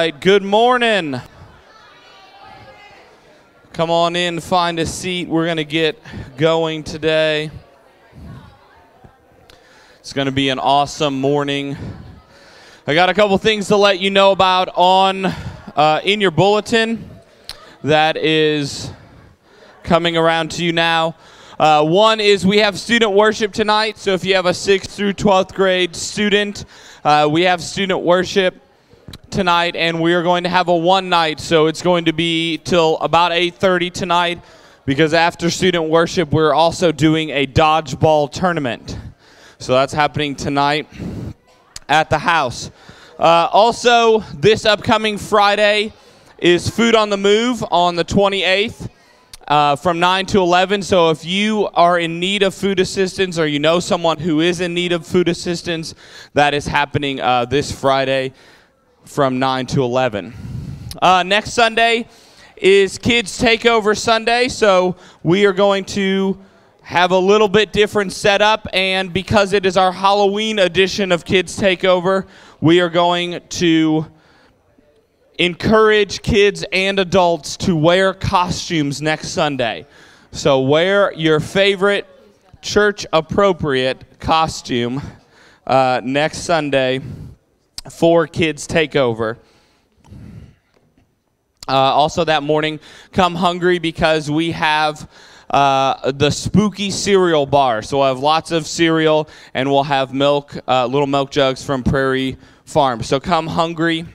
Right, good morning. Come on in, find a seat. We're going to get going today. It's going to be an awesome morning. I got a couple things to let you know about on uh, in your bulletin that is coming around to you now. Uh, one is we have student worship tonight. So if you have a 6th through 12th grade student, uh, we have student worship tonight and we are going to have a one night so it's going to be till about 8.30 tonight because after student worship we're also doing a dodgeball tournament. So that's happening tonight at the house. Uh, also this upcoming friday is food on the move on the 28th uh, from 9 to 11 so if you are in need of food assistance or you know someone who is in need of food assistance that is happening uh, this friday from 9 to 11. Uh, next Sunday is Kids Takeover Sunday, so we are going to have a little bit different setup, and because it is our Halloween edition of Kids Takeover, we are going to encourage kids and adults to wear costumes next Sunday. So wear your favorite church appropriate costume uh, next Sunday for Kids Takeover. Uh, also, that morning, come hungry because we have uh, the spooky cereal bar. So, we'll have lots of cereal and we'll have milk, uh, little milk jugs from Prairie Farm. So, come hungry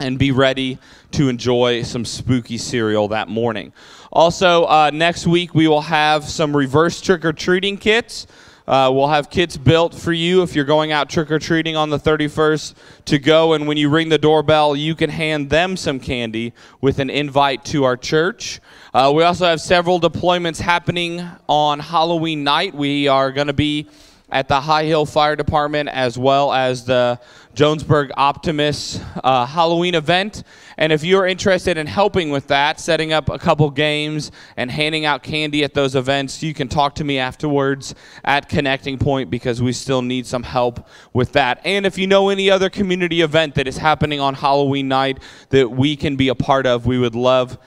and be ready to enjoy some spooky cereal that morning. Also, uh, next week, we will have some reverse trick or treating kits. Uh, we'll have kits built for you if you're going out trick or treating on the 31st to go. And when you ring the doorbell, you can hand them some candy with an invite to our church. Uh, we also have several deployments happening on Halloween night. We are going to be at the High Hill Fire Department as well as the Jonesburg Optimist uh, Halloween event. And if you're interested in helping with that, setting up a couple games and handing out candy at those events, you can talk to me afterwards at Connecting Point because we still need some help with that. And if you know any other community event that is happening on Halloween night that we can be a part of, we would love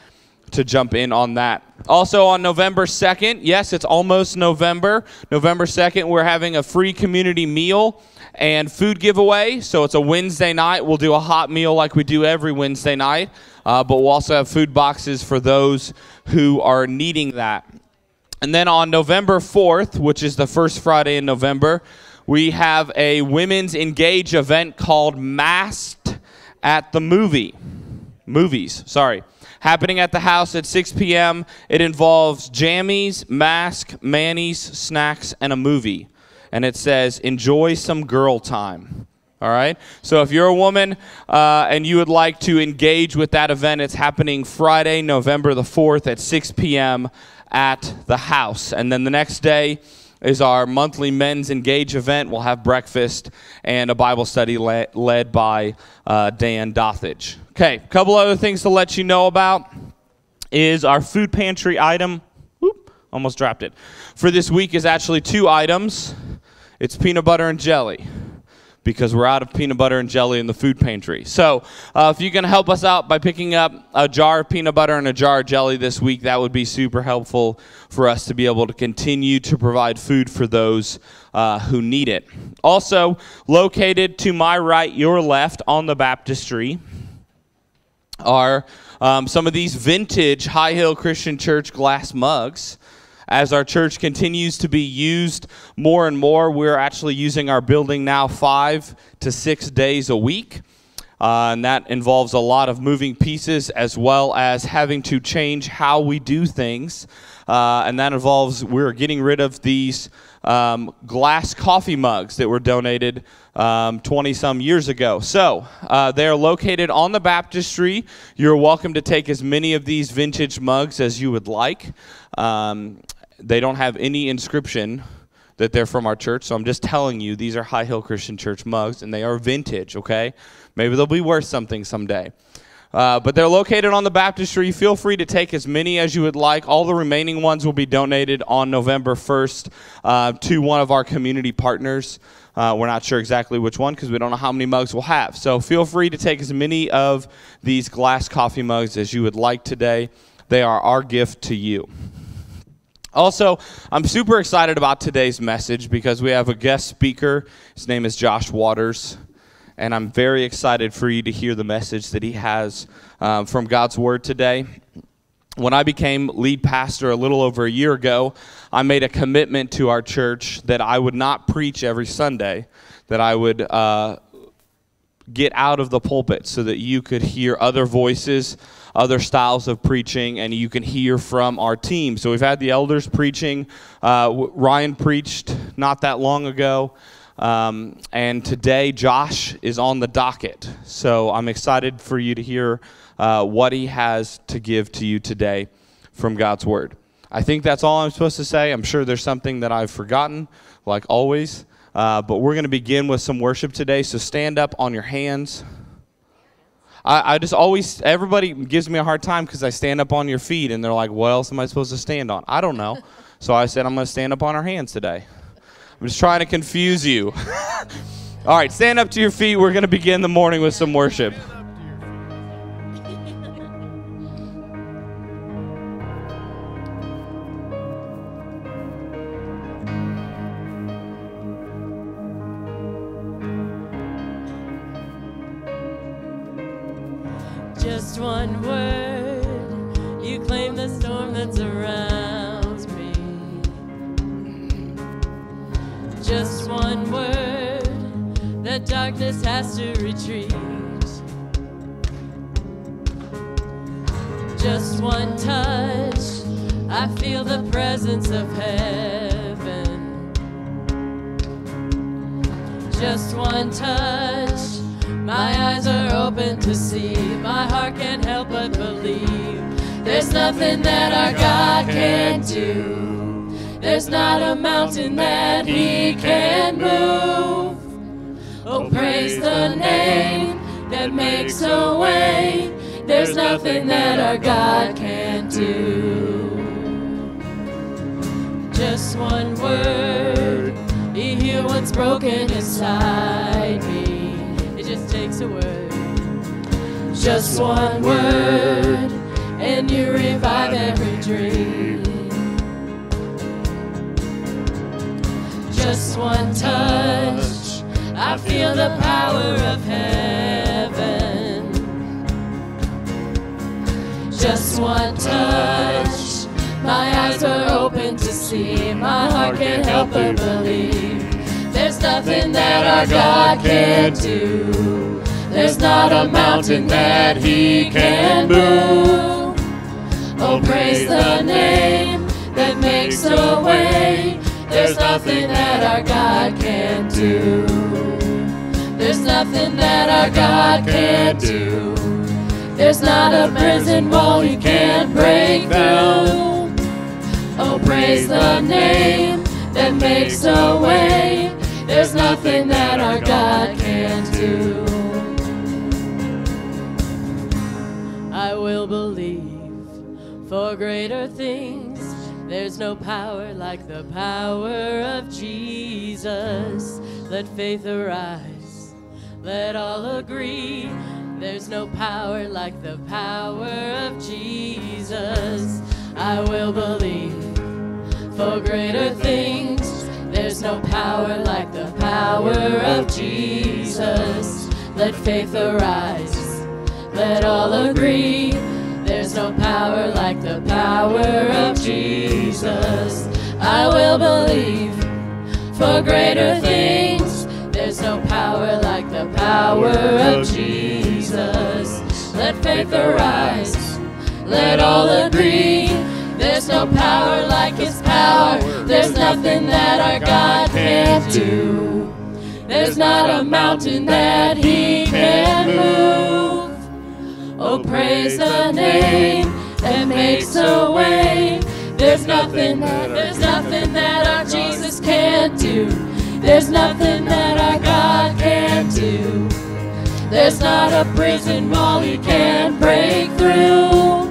to jump in on that. Also, on November 2nd, yes, it's almost November. November 2nd, we're having a free community meal and food giveaway. So it's a Wednesday night. We'll do a hot meal like we do every Wednesday night, uh, but we'll also have food boxes for those who are needing that. And then on November 4th, which is the first Friday in November, we have a women's engage event called Masked at the Movie. Movies, sorry happening at the house at 6 p.m. It involves jammies, mask, manis, snacks, and a movie. And it says, enjoy some girl time. All right? So if you're a woman uh, and you would like to engage with that event, it's happening Friday, November the 4th at 6 p.m. at the house. And then the next day, is our monthly men's engage event. We'll have breakfast and a Bible study le- led by uh, Dan Dothage. Okay, a couple other things to let you know about is our food pantry item. Whoop, almost dropped it. For this week is actually two items. It's peanut butter and jelly because we're out of peanut butter and jelly in the food pantry. So, uh, if you can help us out by picking up a jar of peanut butter and a jar of jelly this week, that would be super helpful for us to be able to continue to provide food for those uh, who need it. Also, located to my right, your left on the baptistry are um, some of these vintage High Hill Christian Church glass mugs as our church continues to be used more and more, we're actually using our building now five to six days a week. Uh, and that involves a lot of moving pieces as well as having to change how we do things. Uh, and that involves we're getting rid of these um, glass coffee mugs that were donated 20 um, some years ago. So uh, they're located on the baptistry. You're welcome to take as many of these vintage mugs as you would like. Um, they don't have any inscription that they're from our church, so I'm just telling you these are High Hill Christian Church mugs, and they are vintage, okay? Maybe they'll be worth something someday. Uh, but they're located on the baptistry. Feel free to take as many as you would like. All the remaining ones will be donated on November 1st uh, to one of our community partners. Uh, we're not sure exactly which one because we don't know how many mugs we'll have. So feel free to take as many of these glass coffee mugs as you would like today. They are our gift to you. Also, I'm super excited about today's message because we have a guest speaker. His name is Josh Waters and I'm very excited for you to hear the message that he has um, from God's Word today. When I became lead pastor a little over a year ago, I made a commitment to our church that I would not preach every Sunday, that I would uh, get out of the pulpit so that you could hear other voices, other styles of preaching, and you can hear from our team. So we've had the elders preaching. Uh, Ryan preached not that long ago. Um, and today, Josh is on the docket. So I'm excited for you to hear uh, what he has to give to you today from God's Word. I think that's all I'm supposed to say. I'm sure there's something that I've forgotten, like always. Uh, but we're going to begin with some worship today. So stand up on your hands. I, I just always, everybody gives me a hard time because I stand up on your feet and they're like, what else am I supposed to stand on? I don't know. so I said, I'm going to stand up on our hands today. I'm just trying to confuse you. All right, stand up to your feet. We're going to begin the morning with some worship. Just one word, you claim the storm that surrounds me. Just one word, the darkness has to retreat. Just one touch, I feel the presence of heaven. Just one touch, my eyes are open to see. My heart can't help but believe. There's nothing that our God can't do. There's not a mountain that He can move. Oh, praise the name that makes a way. There's nothing that our God can't do. Just one word, He heal what's broken inside me. Just one word, and you revive every dream. Just one touch, I feel the power of heaven. Just one touch, my eyes are open to see. My heart can't help but believe. There's nothing that our God can't do. There's not a mountain that He can move. Oh, praise the name that makes a way. There's nothing that our God can't do. There's nothing that our God can't do. There's not a prison wall He can't break through. Oh, praise the name that makes a way. There's nothing that our God can't do. Will believe for greater things. There's no power like the power of Jesus. Let faith arise. Let all agree. There's no power like the power of Jesus. I will believe for greater things. There's no power like the power of Jesus. Let faith arise. Let all agree. There's no power like the power of Jesus. I will believe for greater things. There's no power like the power of Jesus. Let faith arise. Let all agree. There's no power like his power. There's nothing that our God can't do. There's not a mountain that he can't move. Oh, praise the name that makes a way. There's nothing, that, there's nothing that our Jesus can't do. There's nothing that our God can't do. There's not a prison wall he can't break through.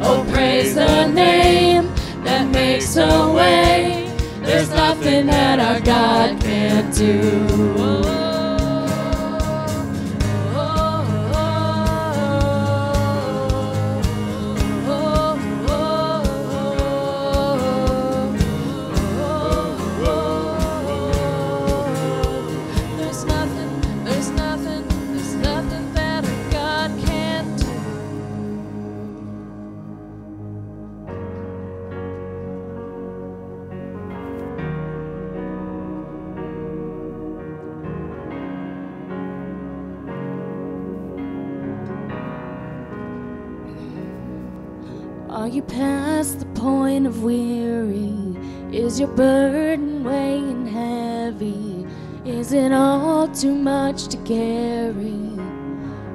Oh, praise the name that makes a way. There's nothing that our God can't do. Past the point of weary? Is your burden weighing heavy? Is it all too much to carry?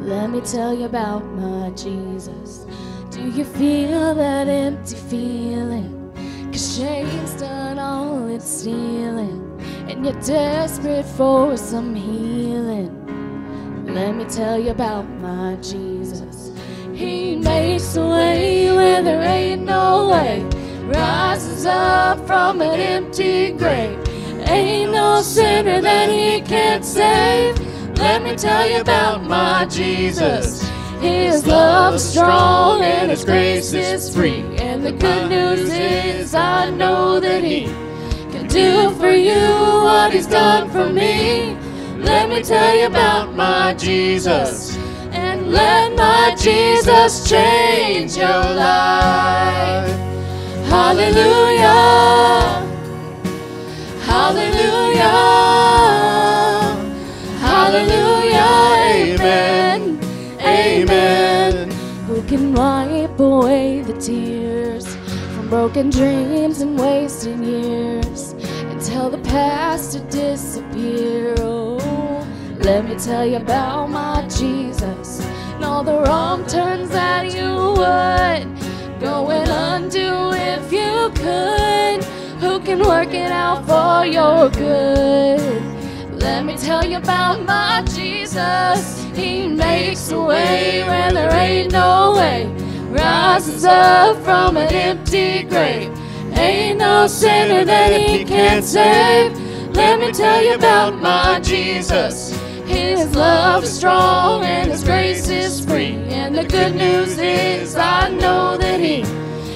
Let me tell you about my Jesus. Do you feel that empty feeling? Cause shame's done all it's stealing, and you're desperate for some healing. Let me tell you about my Jesus. He makes a way where there ain't no way. Rises up from an empty grave. Ain't no sinner that he can't save. Let me tell you about my Jesus. His love is strong and his grace is free. And the good news is I know that he can do for you what he's done for me. Let me tell you about my Jesus. Let my Jesus change your life. Hallelujah. Hallelujah. Hallelujah. Amen. Amen. Who can wipe away the tears from broken dreams and wasted years and tell the past to disappear? Oh, let me tell you about my Jesus and all the wrong turns that you would go and undo if you could. Who can work it out for your good? Let me tell you about my Jesus. He makes a way where there ain't no way. Rises up from an empty grave. Ain't no sinner that he can't save. Let me tell you about my Jesus. His love is strong and his grace is free. And the good news is I know that he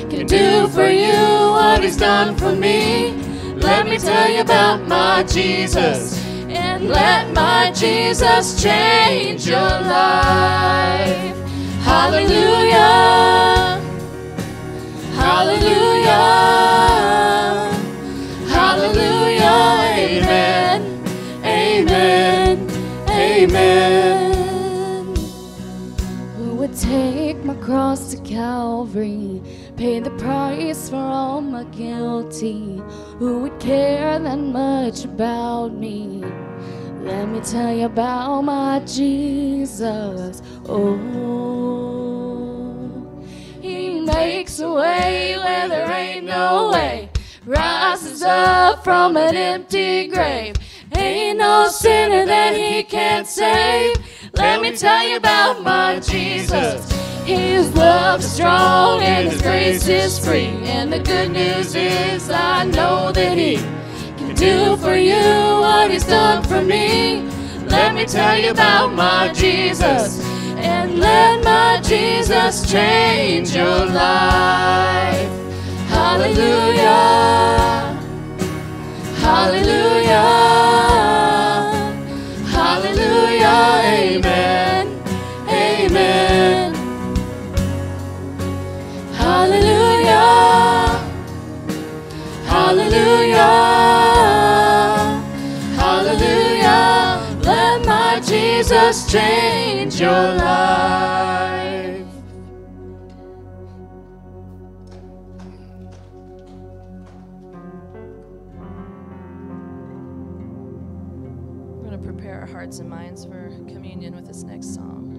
can do for you what he's done for me. Let me tell you about my Jesus. And let my Jesus change your life. Hallelujah. Hallelujah. Cross to Calvary, pay the price for all my guilty? Who would care that much about me? Let me tell you about my Jesus. Oh, He makes a way where there ain't no way. Rises up from an empty grave. Ain't no sinner that He can't save. Let me tell you about my Jesus. His love is strong and His grace is free. And the good news is I know that He can do for you what He's done for me. Let me tell you about my Jesus. And let my Jesus change your life. Hallelujah. Hallelujah. Hallelujah. Hallelujah. Let my Jesus change your life. We're going to prepare our hearts and minds for communion with this next song.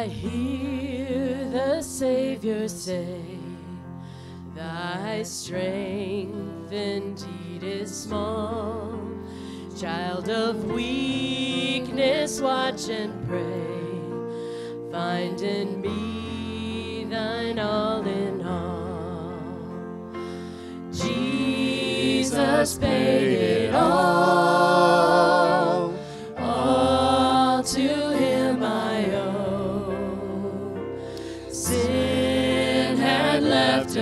I hear the Savior say, Thy strength indeed is small. Child of weakness, watch and pray. Find in me thine all in all. Jesus paid it all, all to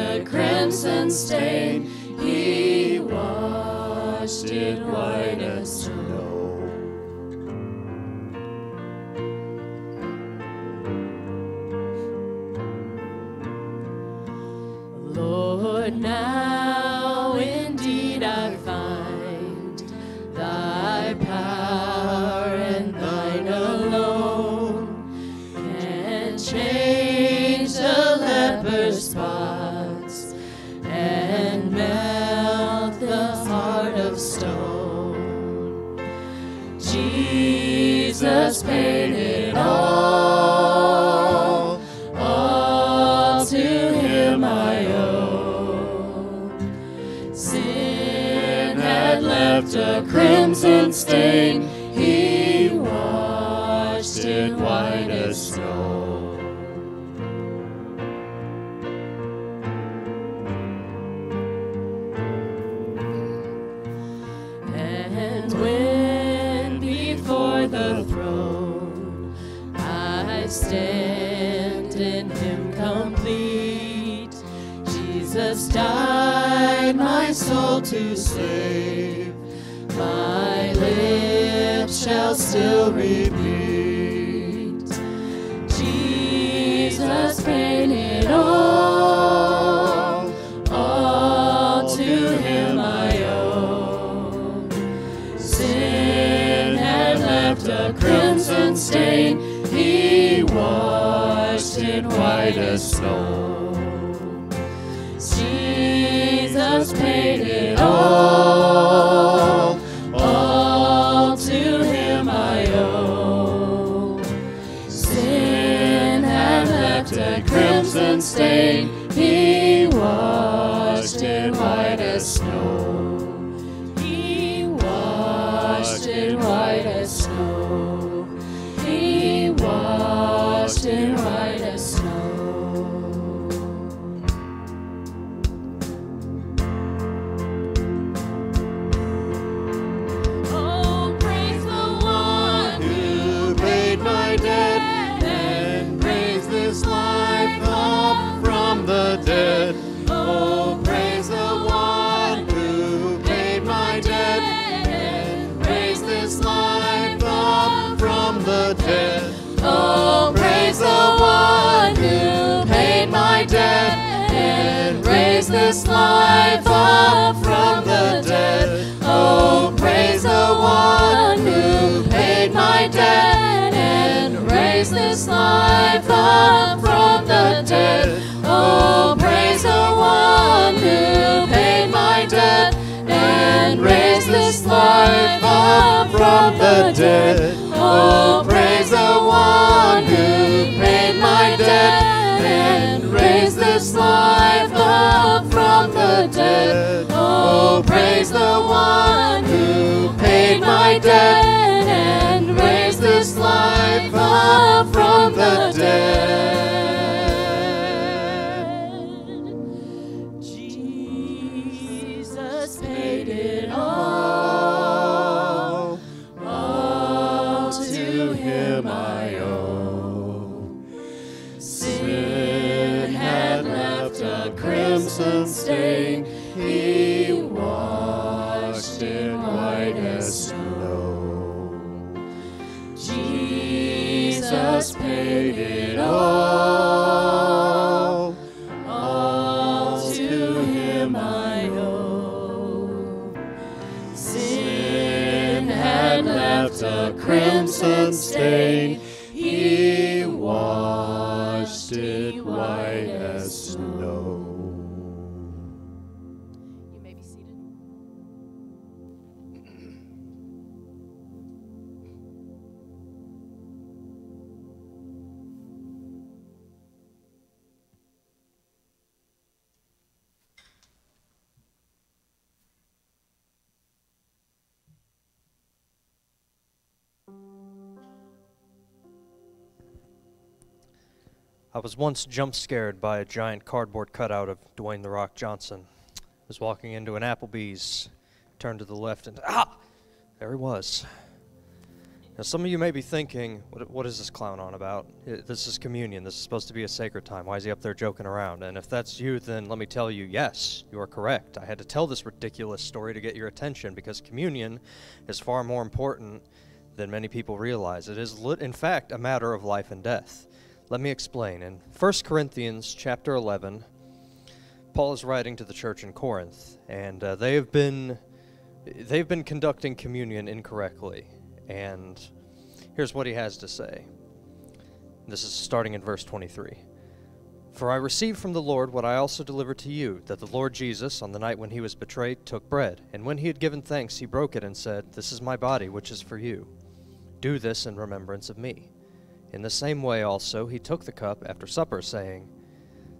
the crimson stain, he washed it white as snow. Lord, now. soul. debt. Oh, praise the one who paid my debt. I was once jump scared by a giant cardboard cutout of Dwayne The Rock Johnson. I was walking into an Applebee's, turned to the left, and ah! There he was. Now, some of you may be thinking, what, what is this clown on about? This is communion. This is supposed to be a sacred time. Why is he up there joking around? And if that's you, then let me tell you, yes, you are correct. I had to tell this ridiculous story to get your attention because communion is far more important than many people realize. It is, in fact, a matter of life and death. Let me explain. In 1 Corinthians chapter 11, Paul is writing to the church in Corinth, and uh, they have been they've been conducting communion incorrectly. And here's what he has to say. This is starting in verse 23. For I received from the Lord what I also delivered to you, that the Lord Jesus, on the night when he was betrayed, took bread, and when he had given thanks, he broke it and said, This is my body, which is for you. Do this in remembrance of me. In the same way also he took the cup after supper, saying,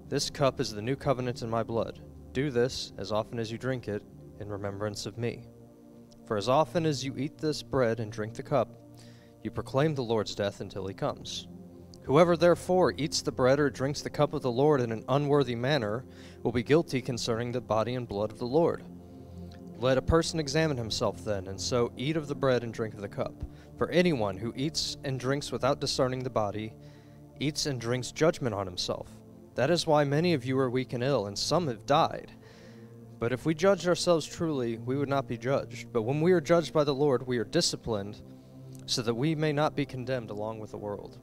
This cup is the new covenant in my blood. Do this, as often as you drink it, in remembrance of me. For as often as you eat this bread and drink the cup, you proclaim the Lord's death until he comes. Whoever therefore eats the bread or drinks the cup of the Lord in an unworthy manner will be guilty concerning the body and blood of the Lord. Let a person examine himself then, and so eat of the bread and drink of the cup. For anyone who eats and drinks without discerning the body eats and drinks judgment on himself. That is why many of you are weak and ill, and some have died. But if we judged ourselves truly, we would not be judged. But when we are judged by the Lord, we are disciplined, so that we may not be condemned along with the world.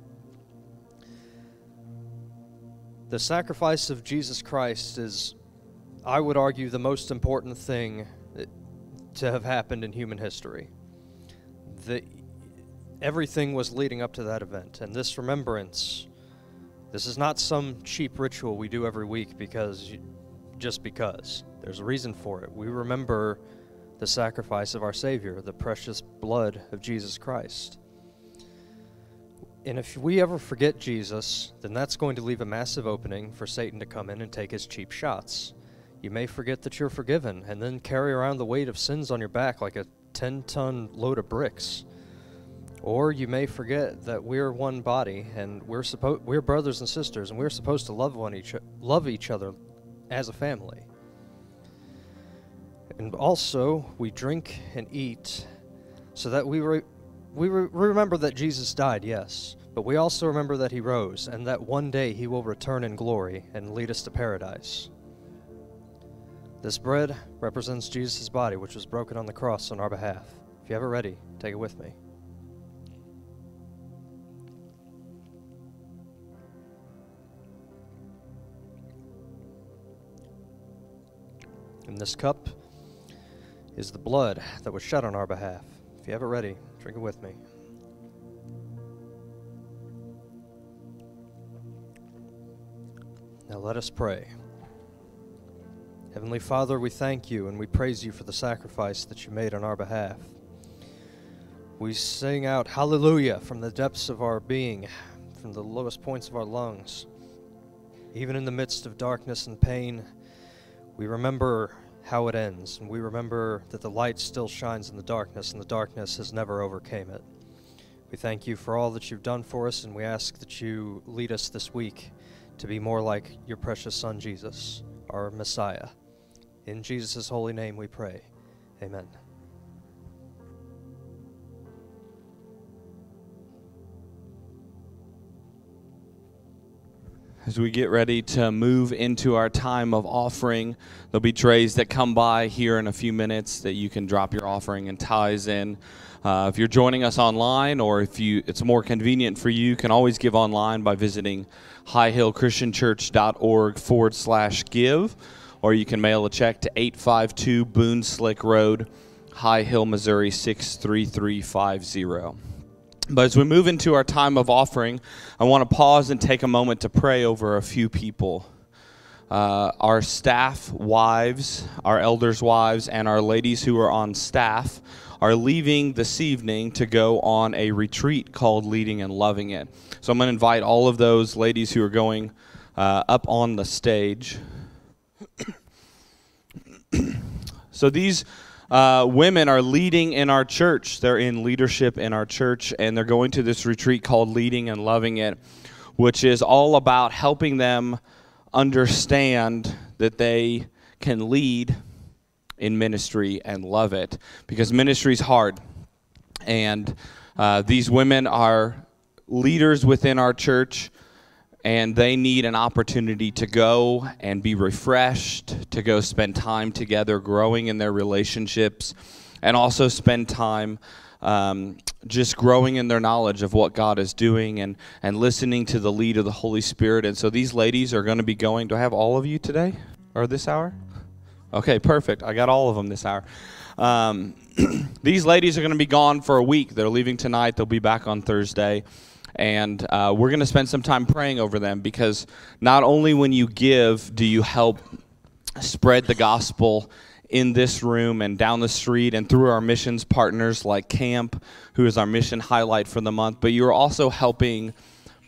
The sacrifice of Jesus Christ is, I would argue, the most important thing to have happened in human history. The, everything was leading up to that event, and this remembrance, this is not some cheap ritual we do every week because just because. There's a reason for it. We remember the sacrifice of our Savior, the precious blood of Jesus Christ. And if we ever forget Jesus, then that's going to leave a massive opening for Satan to come in and take his cheap shots. You may forget that you're forgiven and then carry around the weight of sins on your back like a 10 ton load of bricks. Or you may forget that we're one body and we're supposed we're brothers and sisters and we're supposed to love one each love each other as a family. And also, we drink and eat so that we, re- we re- remember that Jesus died, yes, but we also remember that he rose and that one day he will return in glory and lead us to paradise. This bread represents Jesus' body, which was broken on the cross on our behalf. If you have it ready, take it with me. In this cup is the blood that was shed on our behalf. If you have it ready, drink it with me. Now let us pray. Heavenly Father, we thank you and we praise you for the sacrifice that you made on our behalf. We sing out hallelujah from the depths of our being, from the lowest points of our lungs. Even in the midst of darkness and pain, we remember how it ends, and we remember that the light still shines in the darkness, and the darkness has never overcame it. We thank you for all that you've done for us, and we ask that you lead us this week to be more like your precious Son, Jesus, our Messiah. In Jesus' holy name we pray. Amen. As we get ready to move into our time of offering, there'll be trays that come by here in a few minutes that you can drop your offering and tithes in. Uh, if you're joining us online, or if you it's more convenient for you, you can always give online by visiting highhillchristianchurch.org forward slash give, or you can mail a check to 852 Boonslick Road, High Hill, Missouri 63350. But as we move into our time of offering, I want to pause and take a moment to pray over a few people. Uh, our staff wives, our elders' wives, and our ladies who are on staff are leaving this evening to go on a retreat called Leading and Loving It. So I'm going to invite all of those ladies who are going uh, up on the stage. so these uh, women are leading in our church. They're in leadership in our church, and they're going to this retreat called Leading and Loving It. which is all about helping them understand that they can lead in ministry and love it because ministry is hard. And uh, these women are leaders within our church and they need an opportunity to go and be refreshed, to go spend time together, growing in their relationships, and also spend time um, just growing in their knowledge of what God is doing and, and listening to the lead of the Holy Spirit. And so these ladies are going to be going. Do I have all of you today or this hour? Okay, perfect. I got all of them this hour. Um, these ladies are going to be gone for a week. They're leaving tonight, they'll be back on Thursday and uh, we're going to spend some time praying over them because not only when you give do you help spread the gospel in this room and down the street and through our missions partners like camp who is our mission highlight for the month but you're also helping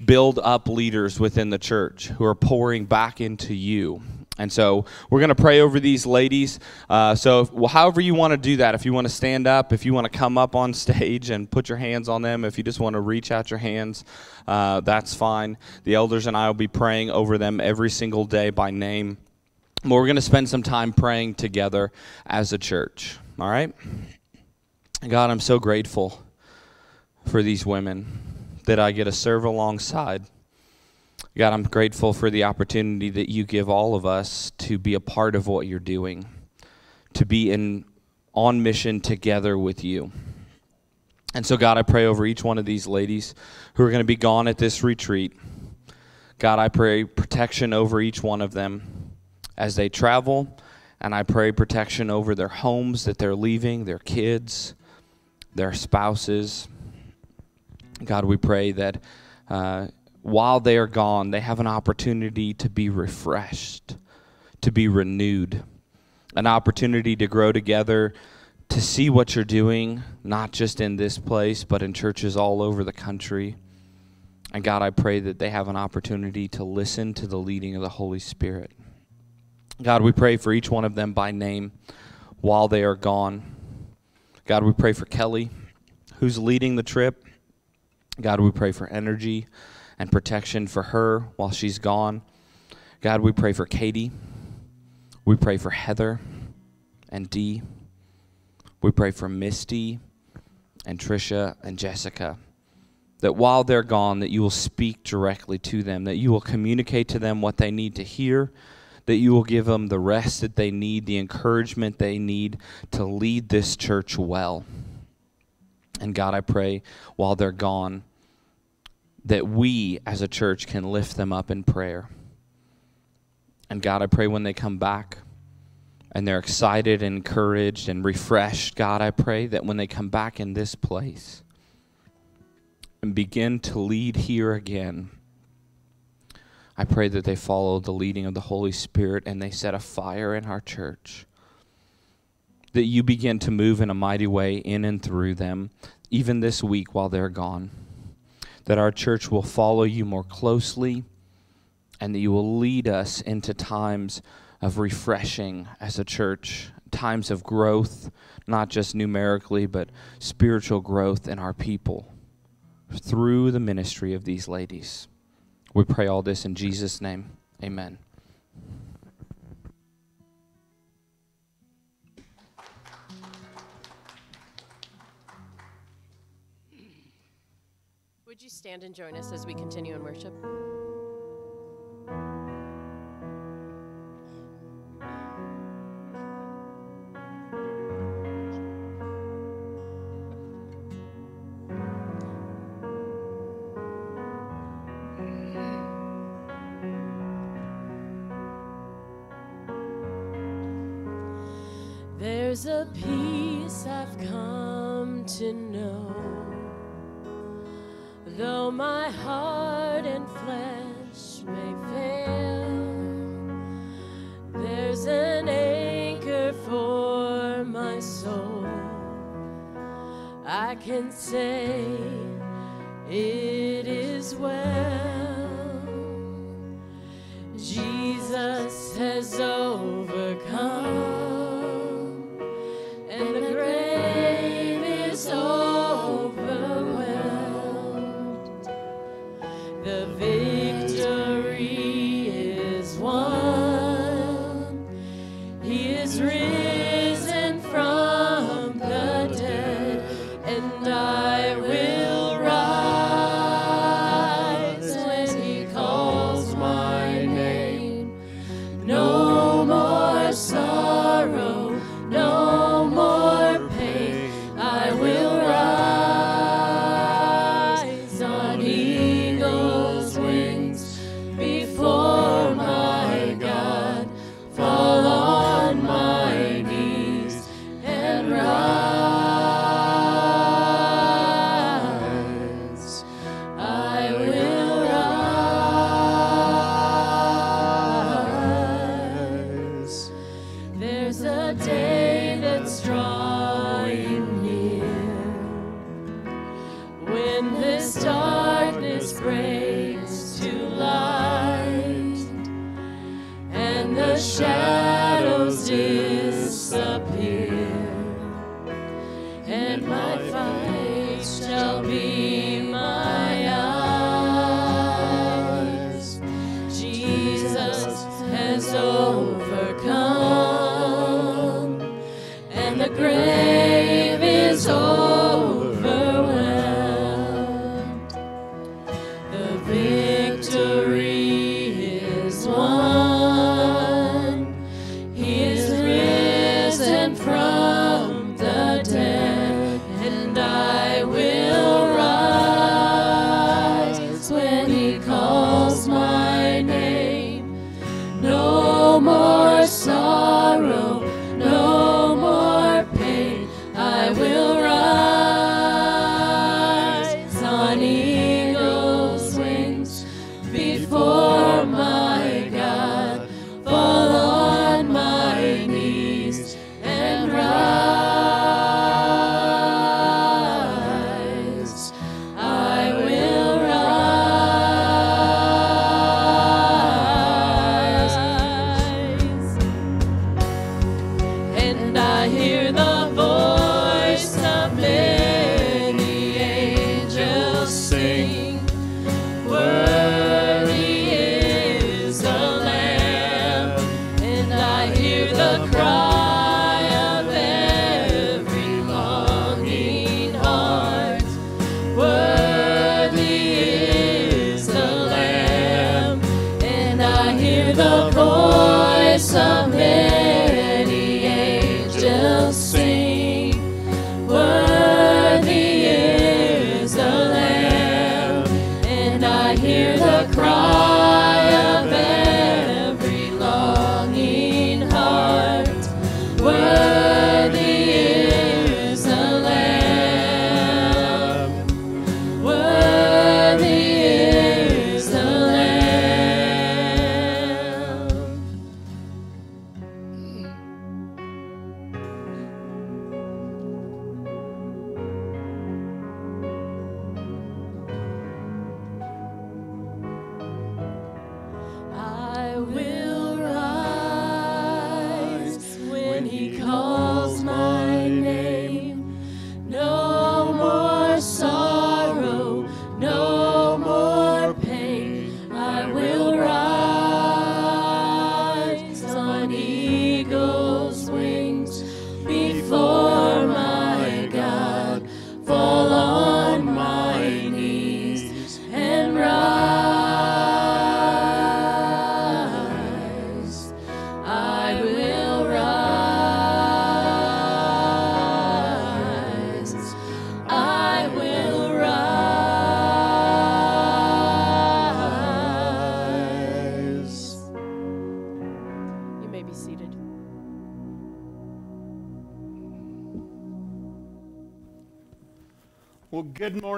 build up leaders within the church who are pouring back into you and so we're going to pray over these ladies. Uh, so, if, well, however you want to do that, if you want to stand up, if you want to come up on stage and put your hands on them, if you just want to reach out your hands, uh, that's fine. The elders and I will be praying over them every single day by name. But we're going to spend some time praying together as a church. All right? God, I'm so grateful for these women that I get to serve alongside. God, I'm grateful for the opportunity that you give all of us to be a part of what you're doing, to be in on mission together with you. And so, God, I pray over each one of these ladies who are going to be gone at this retreat. God, I pray protection over each one of them as they travel, and I pray protection over their homes that they're leaving, their kids, their spouses. God, we pray that uh, while they are gone, they have an opportunity to be refreshed, to be renewed, an opportunity to grow together, to see what you're doing, not just in this place, but in churches all over the country. And God, I pray that they have an opportunity to listen to the leading of the Holy Spirit. God, we pray for each one of them by name while they are gone. God, we pray for Kelly, who's leading the trip. God, we pray for energy and protection for her while she's gone. God, we pray for Katie. We pray for Heather and Dee. We pray for Misty and Trisha and Jessica. That while they're gone, that you will speak directly to them, that you will communicate to them what they need to hear, that you will give them the rest that they need, the encouragement they need to lead this church well. And God, I pray while they're gone, that we as a church can lift them up in prayer. And God, I pray when they come back and they're excited, and encouraged, and refreshed, God, I pray that when they come back in this place and begin to lead here again, I pray that they follow the leading of the Holy Spirit and they set a fire in our church. That you begin to move in a mighty way in and through them, even this week while they're gone that our church will follow you more closely and that you will lead us into times of refreshing as a church, times of growth, not just numerically, but spiritual growth in our people through the ministry of these ladies. We pray all this in Jesus' name. Amen. Stand and join us as we continue in worship? There's a peace I've come to know. Though my heart and flesh may fail, there's an anchor for my soul. I can say it is well. Jesus has overcome,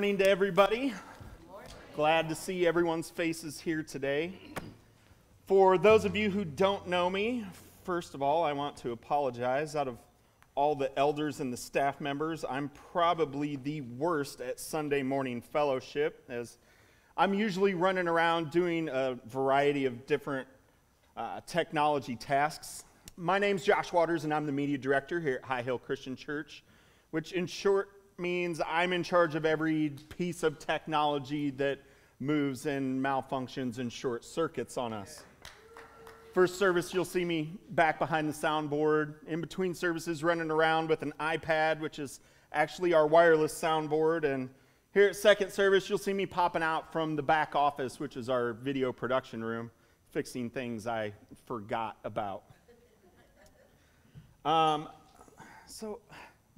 morning to everybody. Glad to see everyone's faces here today. For those of you who don't know me, first of all, I want to apologize. Out of all the elders and the staff members, I'm probably the worst at Sunday morning fellowship, as I'm usually running around doing a variety of different uh, technology tasks. My name's Josh Waters, and I'm the media director here at High Hill Christian Church, which in short means I'm in charge of every piece of technology that moves and malfunctions and short circuits on us. First service, you'll see me back behind the soundboard. In between services, running around with an iPad, which is actually our wireless soundboard. And here at second service, you'll see me popping out from the back office, which is our video production room, fixing things I forgot about. Um, so,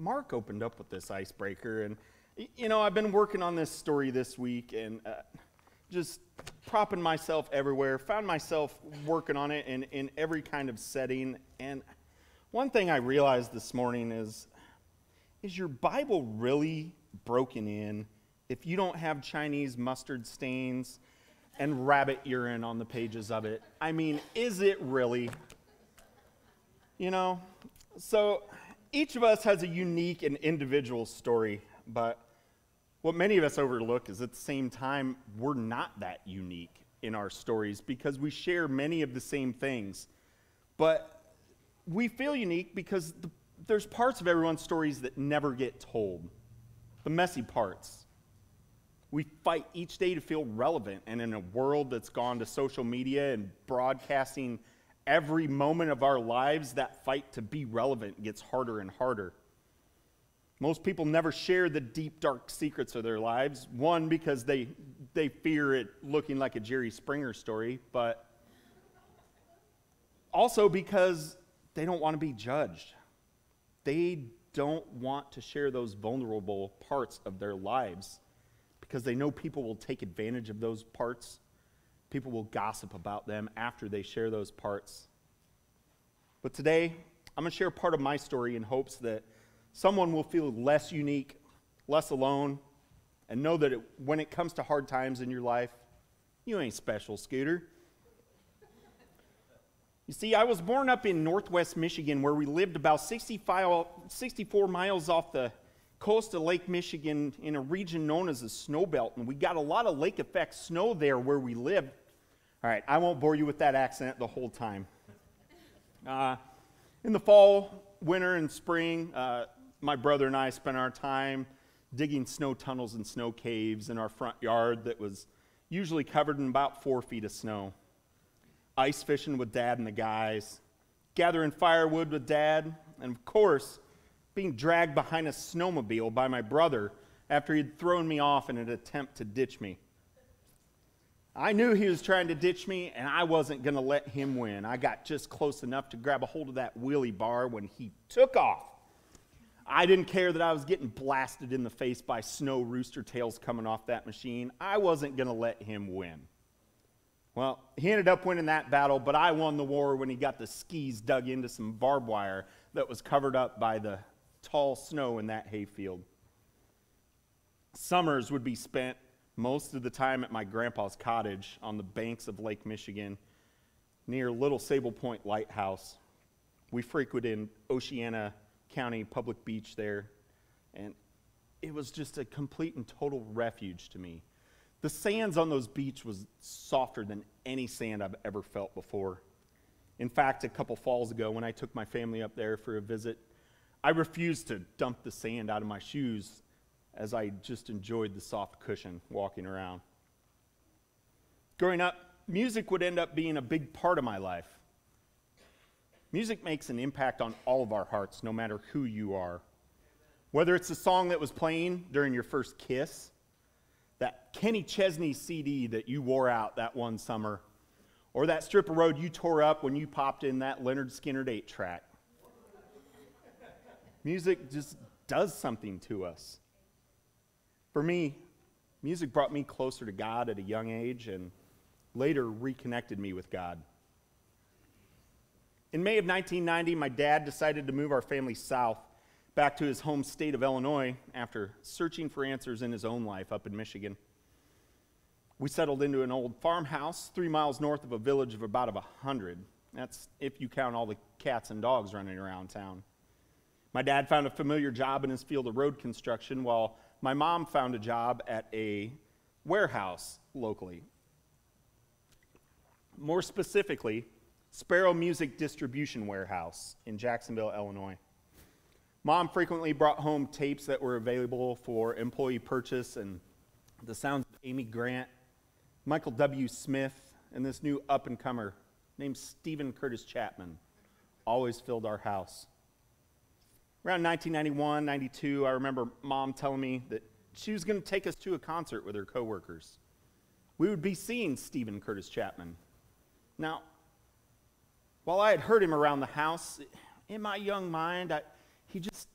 Mark opened up with this icebreaker, and you know, I've been working on this story this week and uh, just propping myself everywhere. Found myself working on it in, in every kind of setting. And one thing I realized this morning is is your Bible really broken in if you don't have Chinese mustard stains and rabbit urine on the pages of it? I mean, is it really? You know? So each of us has a unique and individual story, but what many of us overlook is at the same time, we're not that unique in our stories because we share many of the same things. But we feel unique because the, there's parts of everyone's stories that never get told, the messy parts. We fight each day to feel relevant, and in a world that's gone to social media and broadcasting every moment of our lives, that fight to be relevant gets harder and harder. Most people never share the deep, dark secrets of their lives. One, because they, they fear it looking like a Jerry Springer story, but also because they don't want to be judged. They don't want to share those vulnerable parts of their lives because they know people will take advantage of those parts. People will gossip about them after they share those parts. But today, I'm going to share part of my story in hopes that someone will feel less unique, less alone, and know that it, when it comes to hard times in your life, you ain't special, Scooter. You see, I was born up in northwest Michigan where we lived about 65, 64 miles off the coast of Lake Michigan in a region known as the Snow Belt, and we got a lot of lake effect snow there where we lived. All right, I won't bore you with that accent the whole time. Uh, in the fall, winter, and spring, uh, my brother and I spent our time digging snow tunnels and snow caves in our front yard that was usually covered in about four feet of snow. Ice fishing with dad and the guys, gathering firewood with dad, and of course, being dragged behind a snowmobile by my brother after he'd thrown me off in an attempt to ditch me. I knew he was trying to ditch me, and I wasn't going to let him win. I got just close enough to grab a hold of that wheelie bar when he took off. I didn't care that I was getting blasted in the face by snow rooster tails coming off that machine. I wasn't going to let him win. Well, he ended up winning that battle, but I won the war when he got the skis dug into some barbed wire that was covered up by the tall snow in that hayfield. Summers would be spent most of the time at my grandpa's cottage on the banks of Lake Michigan near Little Sable Point Lighthouse. We frequented Oceana County Public Beach there, and it was just a complete and total refuge to me. The sands on those beaches was softer than any sand I've ever felt before. In fact, a couple falls ago, when I took my family up there for a visit, I refused to dump the sand out of my shoes as I just enjoyed the soft cushion walking around. Growing up, music would end up being a big part of my life. Music makes an impact on all of our hearts, no matter who you are. Whether it's a song that was playing during your first kiss, that Kenny Chesney CD that you wore out that one summer, or that strip of road you tore up when you popped in that Lynyrd Skynyrd 8 track. Music just does something to us. For me, music brought me closer to God at a young age and later reconnected me with God. In May of 1990, my dad decided to move our family south back to his home state of Illinois after searching for answers in his own life up in Michigan. We settled into an old farmhouse three miles north of a village of about a 100. That's if you count all the cats and dogs running around town. My dad found a familiar job in his field of road construction, while my mom found a job at a warehouse locally. More specifically, Sparrow Music Distribution Warehouse in Jacksonville, Illinois. Mom frequently brought home tapes that were available for employee purchase, and the sounds of Amy Grant, Michael W. Smith, and this new up and comer named Steven Curtis Chapman always filled our house. Around 1991, 92, I remember mom telling me that she was going to take us to a concert with her coworkers. We would be seeing Steven Curtis Chapman. Now, while I had heard him around the house, in my young mind, I, he just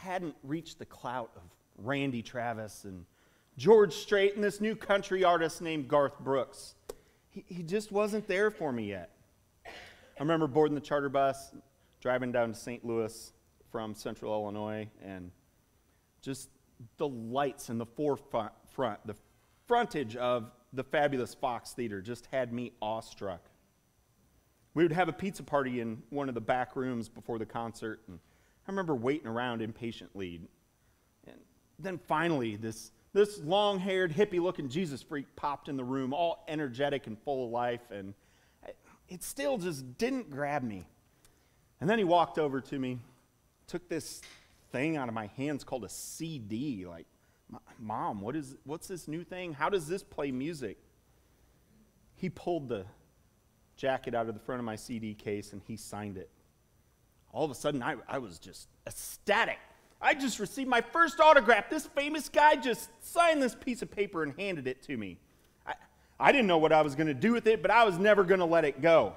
hadn't reached the clout of Randy Travis and George Strait and this new country artist named Garth Brooks. He, he just wasn't there for me yet. I remember boarding the charter bus, driving down to St. Louis from central Illinois, and just the lights in the forefront, front, the frontage of the fabulous Fox Theater just had me awestruck. We would have a pizza party in one of the back rooms before the concert, and I remember waiting around impatiently. And then finally, this, this long haired, hippie looking Jesus freak popped in the room, all energetic and full of life, and it still just didn't grab me. And then he walked over to me, took this thing out of my hands called a CD. Like, Mom, what is, what's this new thing? How does this play music? He pulled the jacket out of the front of my CD case and he signed it. All of a sudden, I, I was just ecstatic. I just received my first autograph. This famous guy just signed this piece of paper and handed it to me. I, I didn't know what I was going to do with it, but I was never going to let it go.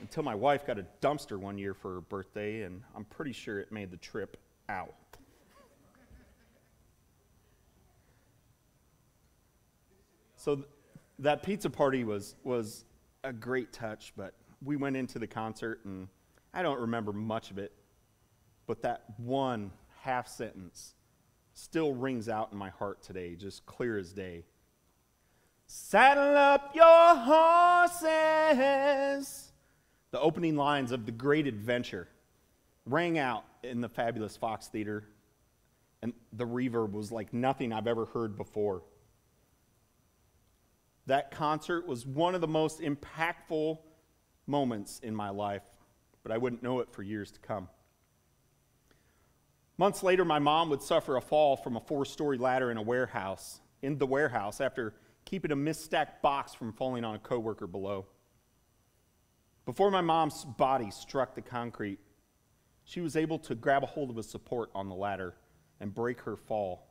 Until my wife got a dumpster one year for her birthday, and I'm pretty sure it made the trip out. So th- that pizza party was, was a great touch, but we went into the concert, and I don't remember much of it, but that one half sentence still rings out in my heart today, just clear as day. Saddle up your horses. The opening lines of The Great Adventure rang out in the fabulous Fox Theater, and the reverb was like nothing I've ever heard before. That concert was one of the most impactful moments in my life, but I wouldn't know it for years to come. Months later, my mom would suffer a fall from a four story ladder in a warehouse, in the warehouse, after keeping a misstacked box from falling on a coworker below. Before my mom's body struck the concrete, she was able to grab a hold of a support on the ladder and break her fall.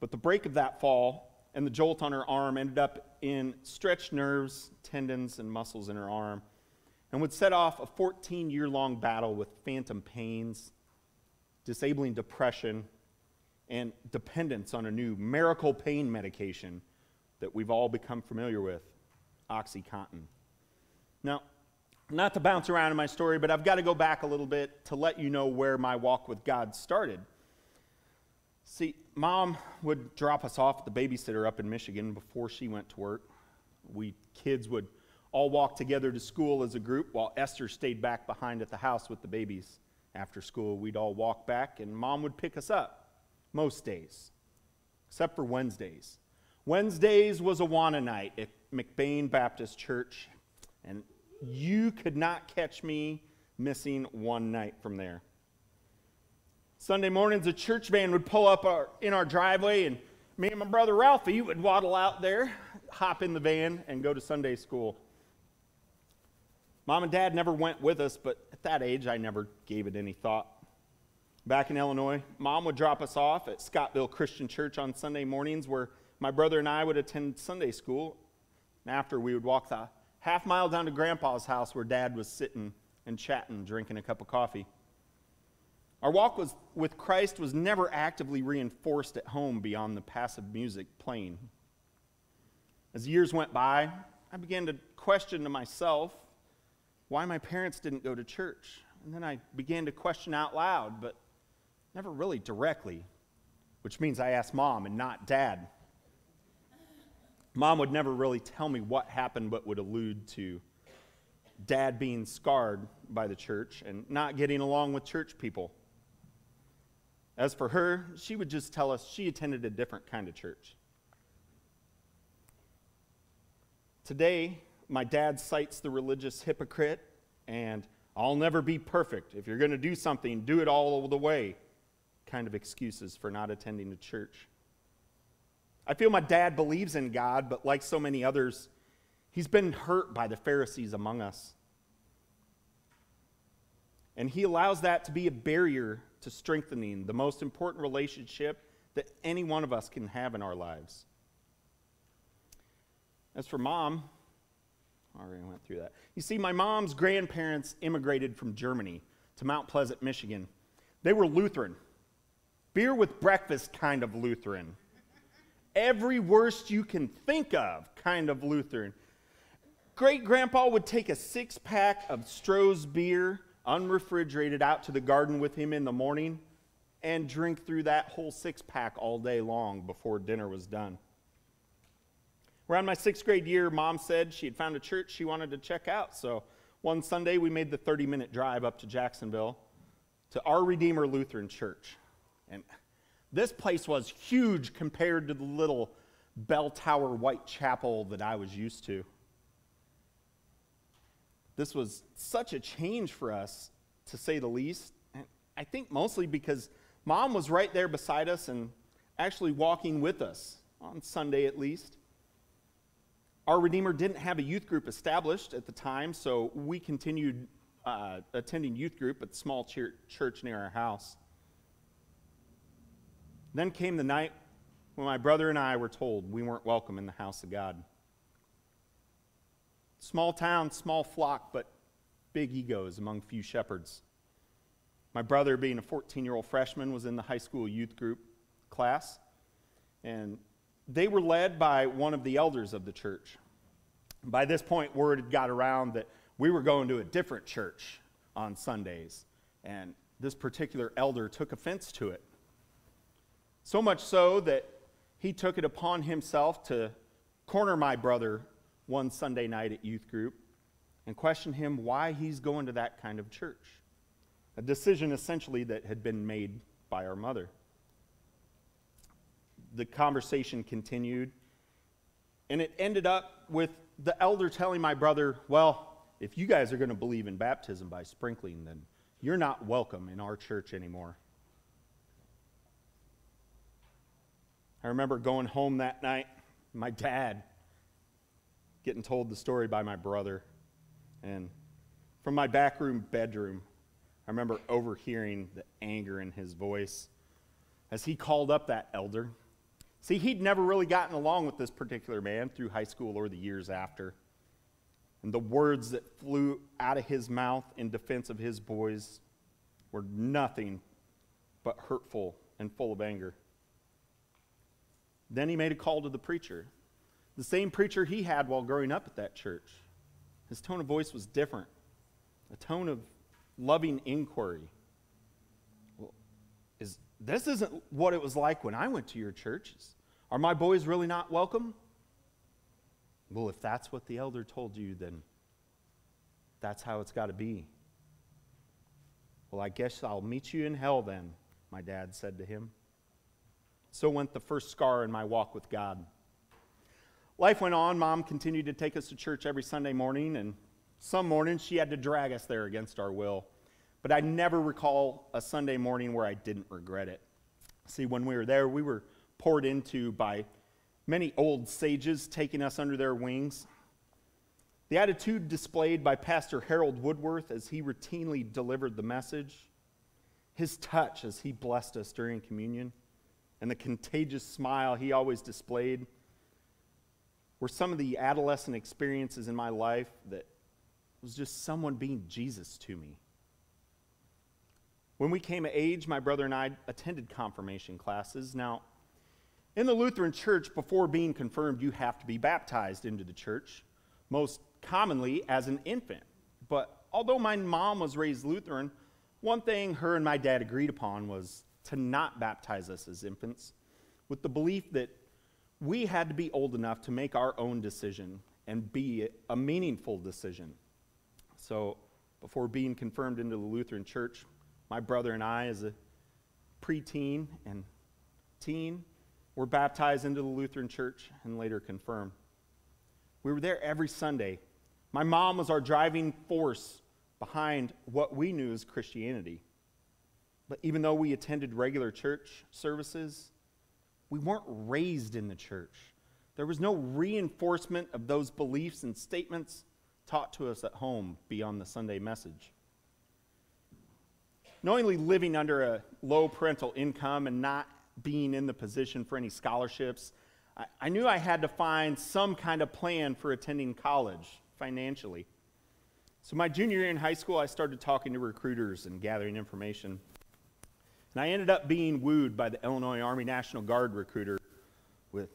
But the break of that fall and the jolt on her arm ended up in stretched nerves, tendons, and muscles in her arm, and would set off a 14 year long battle with phantom pains, disabling depression, and dependence on a new miracle pain medication that we've all become familiar with Oxycontin. Now, not to bounce around in my story, but I've got to go back a little bit to let you know where my walk with God started. See, mom would drop us off at the babysitter up in Michigan before she went to work. We kids would all walk together to school as a group while Esther stayed back behind at the house with the babies. After school, we'd all walk back, and mom would pick us up most days, except for Wednesdays. Wednesdays was Awana night at McBain Baptist Church, and you could not catch me missing one night from there. Sunday mornings, a church van would pull up our, in our driveway, and me and my brother Ralphie would waddle out there, hop in the van, and go to Sunday school. Mom and dad never went with us, but at that age, I never gave it any thought. Back in Illinois, mom would drop us off at Scottville Christian Church on Sunday mornings, where my brother and I would attend Sunday school. And after, we would walk the half mile down to grandpa's house where dad was sitting and chatting, drinking a cup of coffee. Our walk was, with Christ was never actively reinforced at home beyond the passive music playing. As years went by, I began to question to myself why my parents didn't go to church. And then I began to question out loud, but never really directly, which means I asked mom and not dad. Mom would never really tell me what happened, but would allude to dad being scarred by the church and not getting along with church people. As for her, she would just tell us she attended a different kind of church. Today, my dad cites the religious hypocrite and I'll never be perfect. If you're going to do something, do it all the way kind of excuses for not attending a church. I feel my dad believes in God, but like so many others, he's been hurt by the Pharisees among us. And he allows that to be a barrier to strengthening the most important relationship that any one of us can have in our lives. As for mom, I already went through that. You see, my mom's grandparents immigrated from Germany to Mount Pleasant, Michigan. They were Lutheran, beer with breakfast kind of Lutheran, every worst you can think of kind of Lutheran. Great grandpa would take a six pack of Stroh's beer, unrefrigerated, out to the garden with him in the morning and drink through that whole six pack all day long before dinner was done. Around my sixth grade year, mom said she had found a church she wanted to check out. So one Sunday, we made the 30 minute drive up to Jacksonville to Our Redeemer Lutheran Church. And this place was huge compared to the little bell tower white chapel that I was used to. this was such a change for us, to say the least. And I think mostly because mom was right there beside us and actually walking with us, on Sunday at least. Our Redeemer didn't have a youth group established at the time, so we continued uh, attending youth group at the small church near our house. Then came the night when my brother and I were told we weren't welcome in the house of God. Small town, small flock, but big egos among few shepherds. My brother, being a 14 year old freshman, was in the high school youth group class, and they were led by one of the elders of the church. By this point, word had got around that we were going to a different church on Sundays, and this particular elder took offense to it. So much so that he took it upon himself to corner my brother one Sunday night at youth group and question him why he's going to that kind of church. A decision essentially that had been made by our mother. The conversation continued, and it ended up with the elder telling my brother, Well, if you guys are going to believe in baptism by sprinkling, then you're not welcome in our church anymore. I remember going home that night, my dad getting told the story by my brother. And from my back room bedroom, I remember overhearing the anger in his voice as he called up that elder. See, he'd never really gotten along with this particular man through high school or the years after. And the words that flew out of his mouth in defense of his boys were nothing but hurtful and full of anger. Then he made a call to the preacher, the same preacher he had while growing up at that church. His tone of voice was different, a tone of loving inquiry. Well, is, this isn't what it was like when I went to your churches. Are my boys really not welcome? Well, if that's what the elder told you, then that's how it's got to be. Well, I guess I'll meet you in hell then, my dad said to him. So went the first scar in my walk with God. Life went on. Mom continued to take us to church every Sunday morning, and some mornings she had to drag us there against our will. But I never recall a Sunday morning where I didn't regret it. See, when we were there, we were poured into by many old sages taking us under their wings. The attitude displayed by Pastor Harold Woodworth as he routinely delivered the message, his touch as he blessed us during communion, and the contagious smile he always displayed were some of the adolescent experiences in my life that was just someone being Jesus to me. When we came of age, my brother and I attended confirmation classes. Now, in the Lutheran church, before being confirmed, you have to be baptized into the church, most commonly as an infant. But although my mom was raised Lutheran, one thing her and my dad agreed upon was to not baptize us as infants with the belief that we had to be old enough to make our own decision and be a meaningful decision. So, before being confirmed into the Lutheran church, my brother and I, as a preteen and teen, were baptized into the Lutheran church and later confirmed. We were there every Sunday. My mom was our driving force behind what we knew as Christianity. But even though we attended regular church services, we weren't raised in the church. There was no reinforcement of those beliefs and statements taught to us at home beyond the Sunday message. Knowingly living under a low parental income and not being in the position for any scholarships, I, I knew I had to find some kind of plan for attending college financially. So, my junior year in high school, I started talking to recruiters and gathering information. And I ended up being wooed by the Illinois Army National Guard recruiter with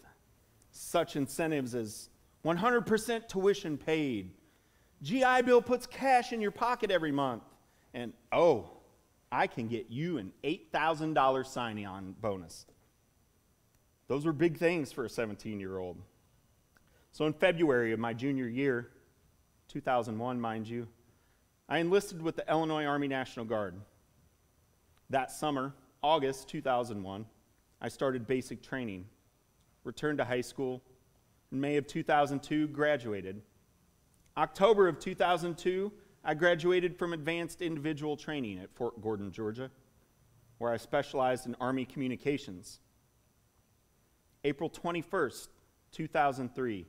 such incentives as 100% tuition paid, GI Bill puts cash in your pocket every month, and oh, I can get you an $8,000 signing on bonus. Those were big things for a 17 year old. So in February of my junior year, 2001, mind you, I enlisted with the Illinois Army National Guard. That summer, August 2001, I started basic training, returned to high school. In May of 2002, graduated. October of 2002, I graduated from advanced individual training at Fort Gordon, Georgia, where I specialized in Army communications. April 21st, 2003,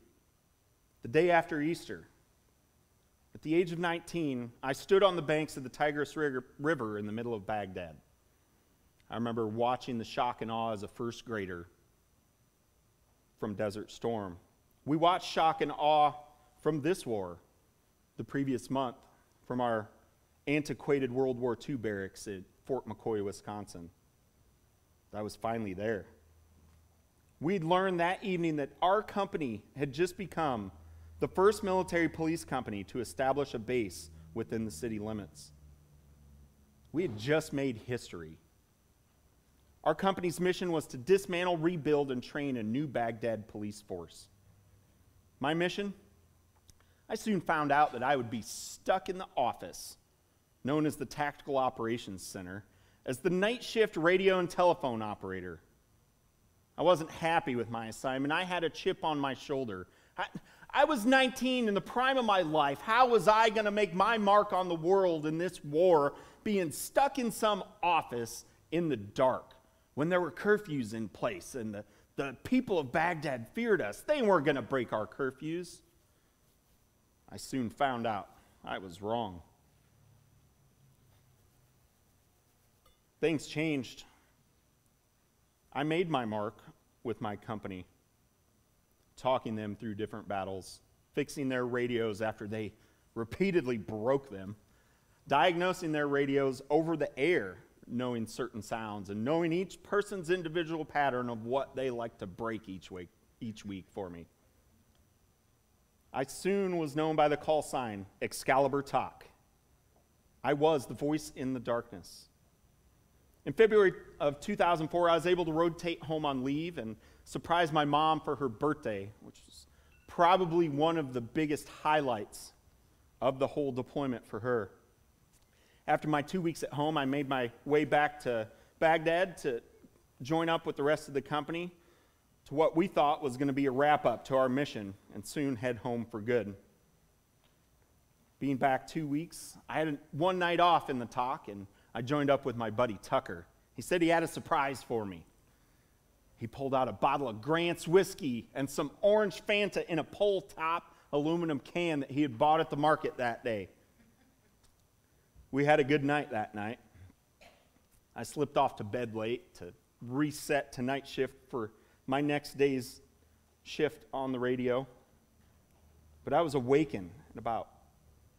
the day after Easter, at the age of 19, I stood on the banks of the Tigris River in the middle of Baghdad. I remember watching the shock and awe as a first grader from Desert Storm. We watched shock and awe from this war the previous month from our antiquated World War II barracks at Fort McCoy, Wisconsin. I was finally there. We'd learned that evening that our company had just become the first military police company to establish a base within the city limits. We had just made history. Our company's mission was to dismantle, rebuild, and train a new Baghdad police force. My mission? I soon found out that I would be stuck in the office, known as the Tactical Operations Center, as the night shift radio and telephone operator. I wasn't happy with my assignment. I had a chip on my shoulder. I, I was 19 in the prime of my life. How was I going to make my mark on the world in this war being stuck in some office in the dark when there were curfews in place and the, the people of Baghdad feared us? They weren't going to break our curfews. I soon found out I was wrong. Things changed. I made my mark with my company, talking them through different battles, fixing their radios after they repeatedly broke them, diagnosing their radios over the air, knowing certain sounds, and knowing each person's individual pattern of what they like to break each week, each week for me. I soon was known by the call sign Excalibur TOC. I was the voice in the darkness. In February of 2004, I was able to rotate home on leave and surprise my mom for her birthday, which was probably one of the biggest highlights of the whole deployment for her. After my two weeks at home, I made my way back to Baghdad to join up with the rest of the company to what we thought was going to be a wrap up to our mission and soon head home for good. Being back two weeks, I had one night off in the TOC and I joined up with my buddy Tucker. He said he had a surprise for me. He pulled out a bottle of Grant's whiskey and some orange Fanta in a pull top aluminum can that he had bought at the market that day. We had a good night that night. I slipped off to bed late to reset to night shift for my next day's shift on the radio. But I was awakened at about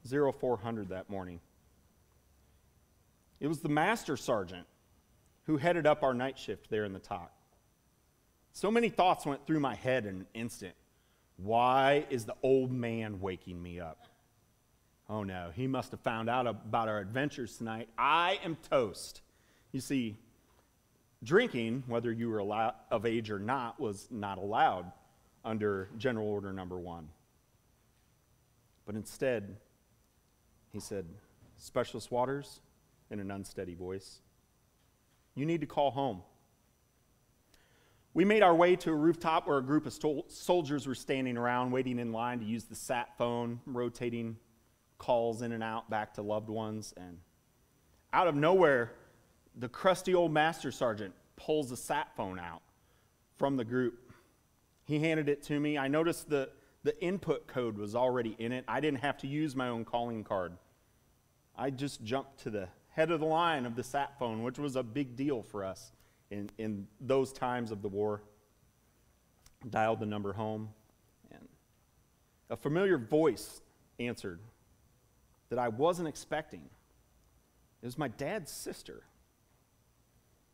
0400 that morning. It was the master sergeant who headed up our night shift there in the TOC. So many thoughts went through my head in an instant. Why is the old man waking me up? Oh no, he must have found out about our adventures tonight. I am toast. You see, Drinking, whether you were of age or not, was not allowed under General Order Number One. But instead, he said, Specialist Waters, in an unsteady voice, you need to call home. We made our way to a rooftop where a group of soldiers were standing around waiting in line to use the sat phone, rotating calls in and out back to loved ones. And out of nowhere, the crusty old master sergeant pulls a sat phone out from the group. He handed it to me. I noticed the, the input code was already in it. I didn't have to use my own calling card. I just jumped to the head of the line of the sat phone, which was a big deal for us in, in those times of the war. Dialed the number home, and a familiar voice answered that I wasn't expecting. It was my dad's sister.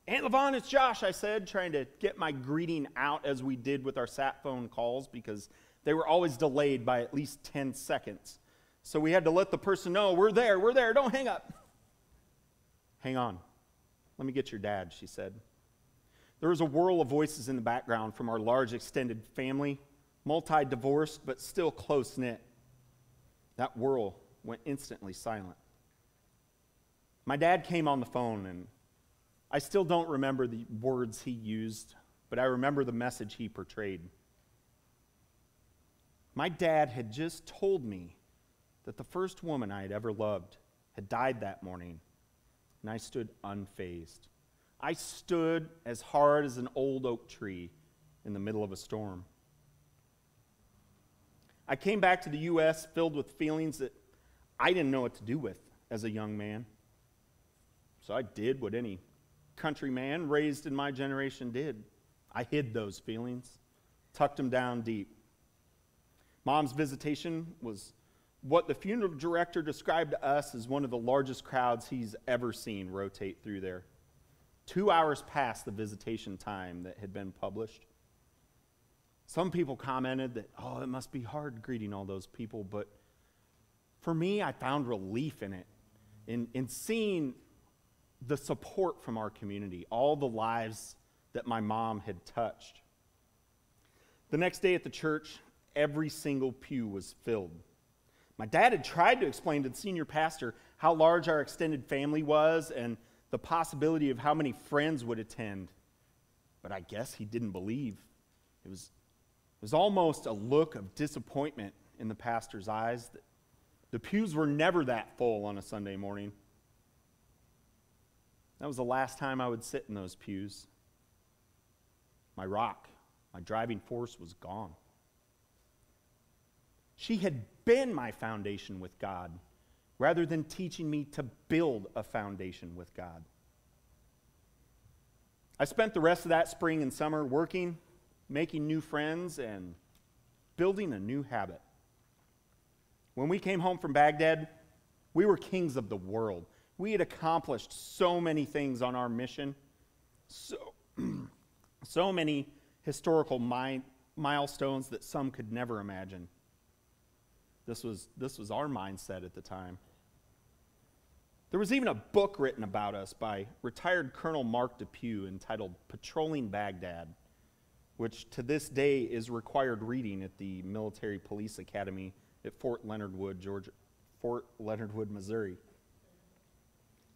Aunt Levon, it's Josh, I said, trying to get my greeting out as we did with our sat phone calls because they were always delayed by at least 10 seconds. So we had to let the person know, we're there, we're there, don't hang up. Hang on. Let me get your dad, she said. There was a whirl of voices in the background from our large extended family, multi divorced, but still close knit. That whirl went instantly silent. My dad came on the phone and I still don't remember the words he used, but I remember the message he portrayed. My dad had just told me that the first woman I had ever loved had died that morning, and I stood unfazed. I stood as hard as an old oak tree in the middle of a storm. I came back to the U.S. filled with feelings that I didn't know what to do with as a young man. So I did what any countryman raised in my generation did I hid those feelings, tucked them down deep. Mom's visitation was what the funeral director described to us as one of the largest crowds he's ever seen rotate through there. Two hours past the visitation time that had been published. Some people commented that, oh, it must be hard greeting all those people, but for me, I found relief in it, in, in seeing the support from our community, all the lives that my mom had touched. The next day at the church, every single pew was filled. My dad had tried to explain to the senior pastor how large our extended family was and the possibility of how many friends would attend, but I guess he didn't believe. It was, it was almost a look of disappointment in the pastor's eyes. The pews were never that full on a Sunday morning. That was the last time I would sit in those pews. My rock, my driving force was gone. She had been my foundation with God rather than teaching me to build a foundation with God. I spent the rest of that spring and summer working, making new friends, and building a new habit. When we came home from Baghdad, we were kings of the world. We had accomplished so many things on our mission, so, so many historical mi- milestones that some could never imagine. This was, this was our mindset at the time. There was even a book written about us by retired Colonel Mark DePue entitled Patrolling Baghdad, which to this day is required reading at the Military Police Academy at Fort Leonard Wood, Georgia, Fort Leonard Wood, Missouri.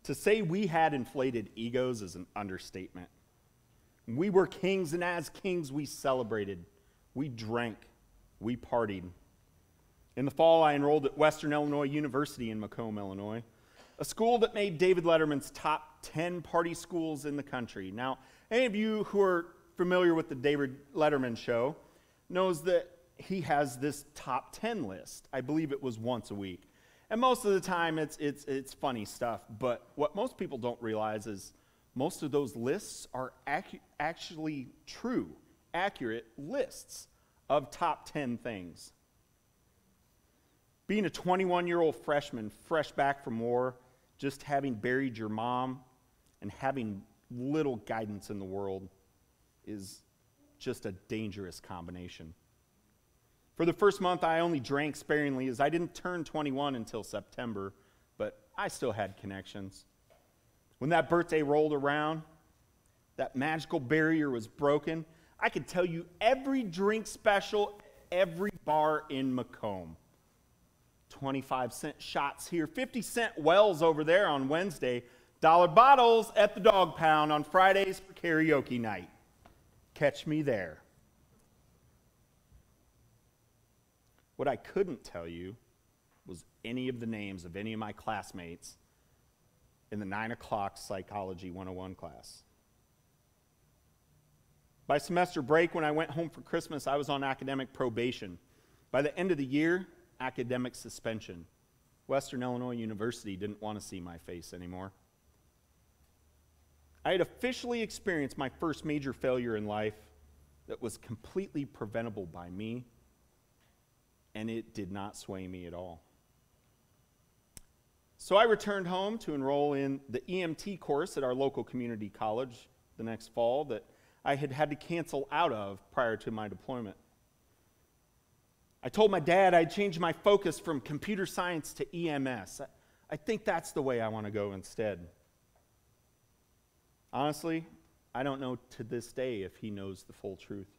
To say we had inflated egos is an understatement. We were kings, and as kings, we celebrated, we drank, we partied. In the fall, I enrolled at Western Illinois University in Macomb, Illinois, a school that made David Letterman's top 10 party schools in the country. Now, any of you who are familiar with the David Letterman show knows that he has this top 10 list. I believe it was once a week. And most of the time, it's, it's, it's funny stuff. But what most people don't realize is most of those lists are acu- actually true, accurate lists of top 10 things. Being a 21 year old freshman, fresh back from war, just having buried your mom and having little guidance in the world is just a dangerous combination. For the first month, I only drank sparingly as I didn't turn 21 until September, but I still had connections. When that birthday rolled around, that magical barrier was broken. I could tell you every drink special, every bar in Macomb. 25 cent shots here, 50 cent wells over there on Wednesday, dollar bottles at the dog pound on Fridays for karaoke night. Catch me there. What I couldn't tell you was any of the names of any of my classmates in the 9 o'clock Psychology 101 class. By semester break, when I went home for Christmas, I was on academic probation. By the end of the year, academic suspension. Western Illinois University didn't want to see my face anymore. I had officially experienced my first major failure in life that was completely preventable by me and it did not sway me at all. So I returned home to enroll in the EMT course at our local community college the next fall that I had had to cancel out of prior to my deployment. I told my dad I'd change my focus from computer science to EMS. I, I think that's the way I want to go instead. Honestly, I don't know to this day if he knows the full truth.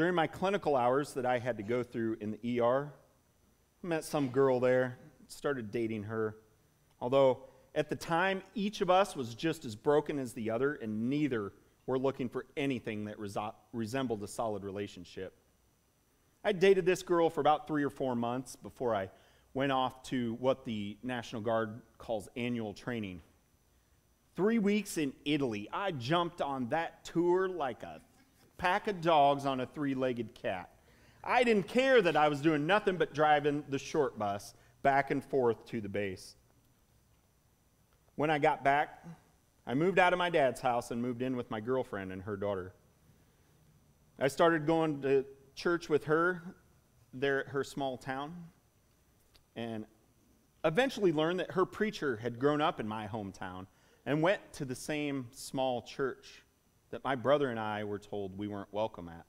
During my clinical hours that I had to go through in the ER, I met some girl there, started dating her. Although at the time, each of us was just as broken as the other, and neither were looking for anything that resembled a solid relationship. I dated this girl for about three or four months before I went off to what the National Guard calls annual training. Three weeks in Italy. I jumped on that tour like a pack of dogs on a three legged cat. I didn't care that I was doing nothing but driving the short bus back and forth to the base. When I got back, I moved out of my dad's house and moved in with my girlfriend and her daughter. I started going to church with her there at her small town and eventually learned that her preacher had grown up in my hometown and went to the same small church that my brother and I were told we weren't welcome at.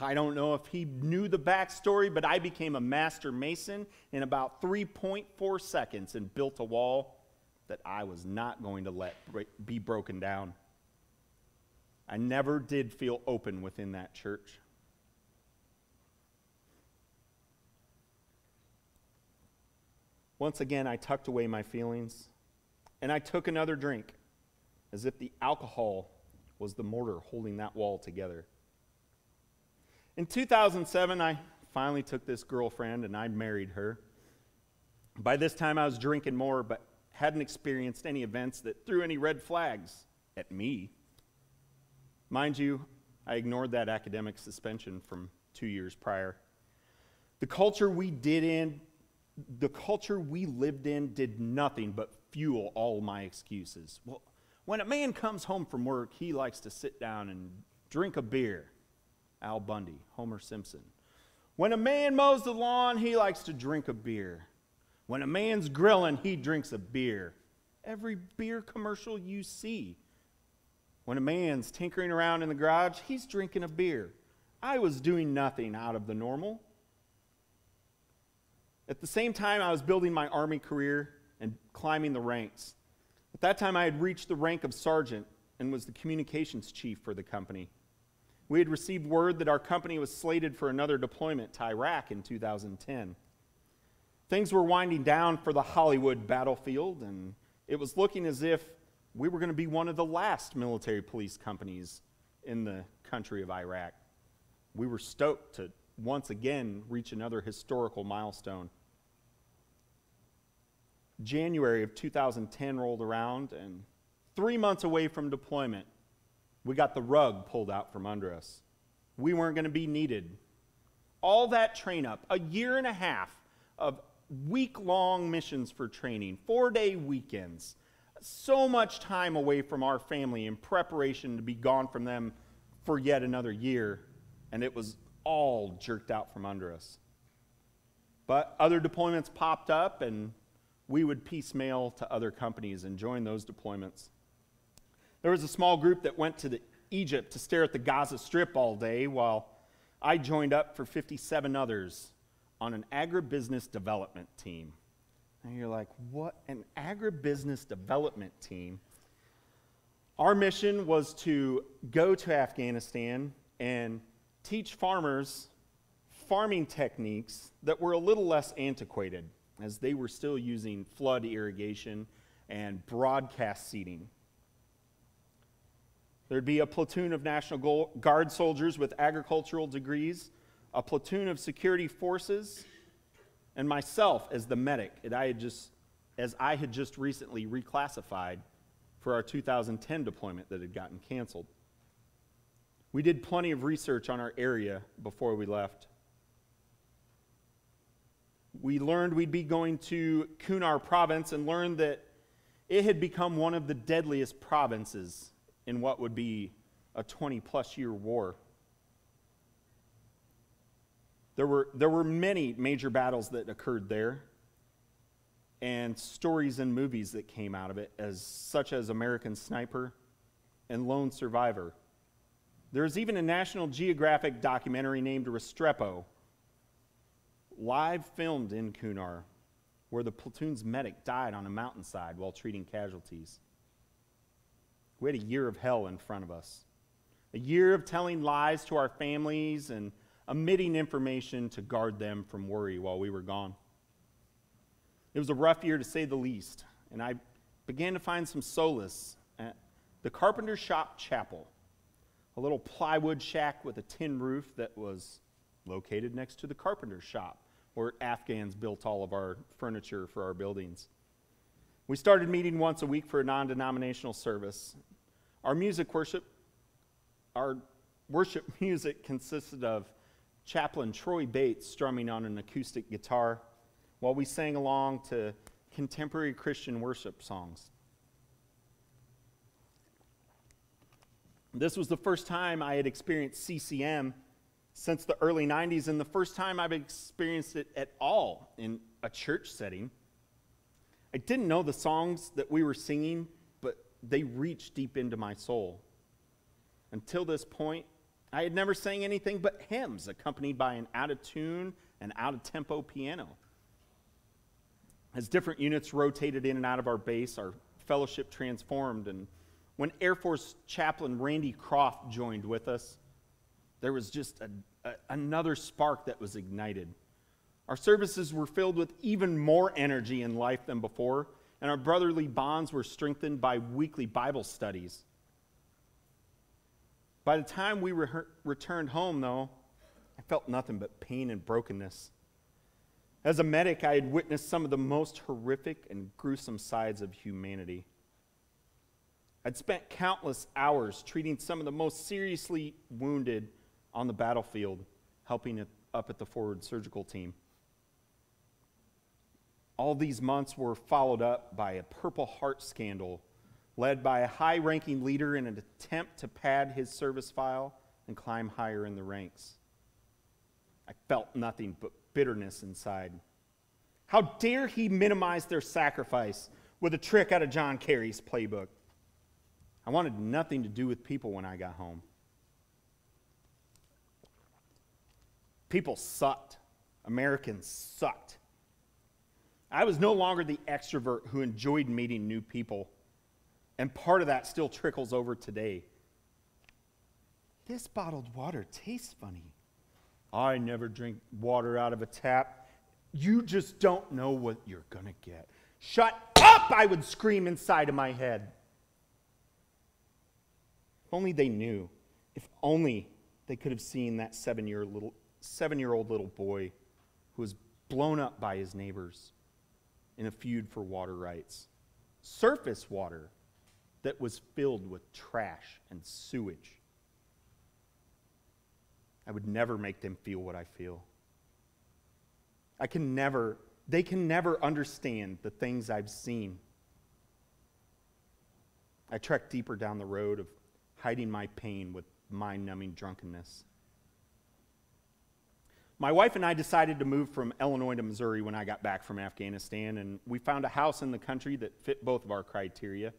I don't know if he knew the backstory, but I became a master mason in about 3.4 seconds and built a wall that I was not going to let be broken down. I never did feel open within that church. Once again, I tucked away my feelings and I took another drink as if the alcohol was the mortar holding that wall together. In 2007, I finally took this girlfriend and I married her. By this time, I was drinking more, but hadn't experienced any events that threw any red flags at me. Mind you, I ignored that academic suspension from two years prior. The culture we did in, the culture we lived in did nothing but fuel all my excuses. Well, when a man comes home from work, he likes to sit down and drink a beer. Al Bundy, Homer Simpson. When a man mows the lawn, he likes to drink a beer. When a man's grilling, he drinks a beer. Every beer commercial you see. When a man's tinkering around in the garage, he's drinking a beer. I was doing nothing out of the normal. At the same time, I was building my Army career and climbing the ranks. At that time, I had reached the rank of sergeant and was the communications chief for the company. We had received word that our company was slated for another deployment to Iraq in 2010. Things were winding down for the Hollywood battlefield, and it was looking as if we were going to be one of the last military police companies in the country of Iraq. We were stoked to once again reach another historical milestone. January of 2010 rolled around, and three months away from deployment, we got the rug pulled out from under us. We weren't going to be needed. All that train up, a year and a half of week long missions for training, four day weekends, so much time away from our family in preparation to be gone from them for yet another year, and it was all jerked out from under us. But other deployments popped up, and we would piecemeal to other companies and join those deployments. There was a small group that went to the Egypt to stare at the Gaza Strip all day while I joined up for 57 others on an agribusiness development team. And you're like, what? An agribusiness development team? Our mission was to go to Afghanistan and teach farmers farming techniques that were a little less antiquated, as they were still using flood irrigation and broadcast seeding. There'd be a platoon of National Guard soldiers with agricultural degrees, a platoon of security forces, and myself as the medic, as I had just, as I had just recently reclassified for our 2010 deployment that had gotten canceled. We did plenty of research on our area before we left. We learned we'd be going to Kunar province and learned that it had become one of the deadliest provinces in what would be a 20 plus year war. There were, there were many major battles that occurred there and stories and movies that came out of it, as, such as American Sniper and Lone Survivor. There's even a National Geographic documentary named Restrepo, live filmed in Kunar, where the platoon's medic died on a mountainside while treating casualties. We had a year of hell in front of us. A year of telling lies to our families and omitting information to guard them from worry while we were gone. It was a rough year to say the least, and I began to find some solace at the Carpenter Shop Chapel, a little plywood shack with a tin roof that was located next to the carpenter shop where Afghans built all of our furniture for our buildings. We started meeting once a week for a non denominational service. Our music worship, our worship music consisted of chaplain Troy Bates strumming on an acoustic guitar while we sang along to contemporary Christian worship songs. This was the first time I had experienced CCM since the early 90s, and the first time I've experienced it at all in a church setting. I didn't know the songs that we were singing, but they reached deep into my soul. Until this point, I had never sang anything but hymns accompanied by an out of tune and out of tempo piano. As different units rotated in and out of our base, our fellowship transformed. And when Air Force Chaplain Randy Croft joined with us, there was just a, a, another spark that was ignited. Our services were filled with even more energy in life than before, and our brotherly bonds were strengthened by weekly Bible studies. By the time we re- returned home, though, I felt nothing but pain and brokenness. As a medic, I had witnessed some of the most horrific and gruesome sides of humanity. I'd spent countless hours treating some of the most seriously wounded on the battlefield, helping it up at the forward surgical team. All these months were followed up by a Purple Heart scandal led by a high ranking leader in an attempt to pad his service file and climb higher in the ranks. I felt nothing but bitterness inside. How dare he minimize their sacrifice with a trick out of John Kerry's playbook? I wanted nothing to do with people when I got home. People sucked. Americans sucked. I was no longer the extrovert who enjoyed meeting new people. And part of that still trickles over today. This bottled water tastes funny. I never drink water out of a tap. You just don't know what you're going to get. Shut up, I would scream inside of my head. If only they knew. If only they could have seen that seven year, little, seven year old little boy who was blown up by his neighbors in a feud for water rights. Surface water that was filled with trash and sewage. I would never make them feel what I feel. I can never, they can never understand the things I've seen. I trek deeper down the road of hiding my pain with mind numbing drunkenness. My wife and I decided to move from Illinois to Missouri when I got back from Afghanistan, and we found a house in the country that fit both of our criteria.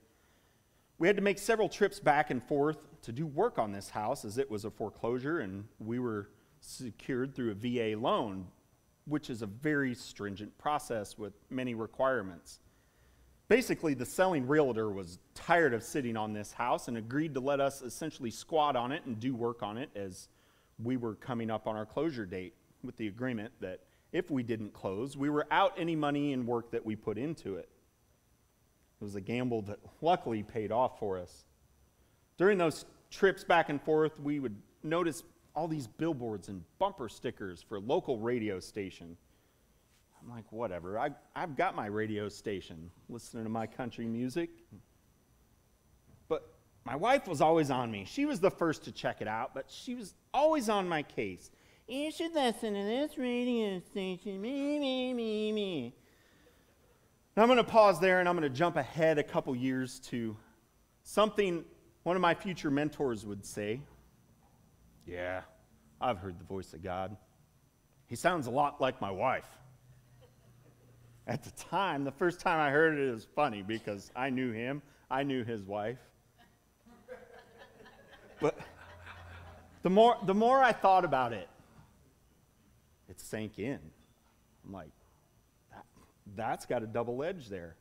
We had to make several trips back and forth to do work on this house as it was a foreclosure and we were secured through a VA loan, which is a very stringent process with many requirements. Basically, the selling realtor was tired of sitting on this house and agreed to let us essentially squat on it and do work on it as we were coming up on our closure date with the agreement that if we didn't close, we were out any money and work that we put into it. It was a gamble that luckily paid off for us. During those trips back and forth, we would notice all these billboards and bumper stickers for local radio station. I'm like, whatever. I, I've got my radio station, listening to my country music. But my wife was always on me. She was the first to check it out, but she was always on my case. You should listen to this radio station. Me, me, me, me. Now I'm going to pause there and I'm going to jump ahead a couple years to something one of my future mentors would say. Yeah, I've heard the voice of God. He sounds a lot like my wife. At the time, the first time I heard it, it was funny because I knew him, I knew his wife. But the more, the more I thought about it, it sank in. I'm like, that's got a double edge there.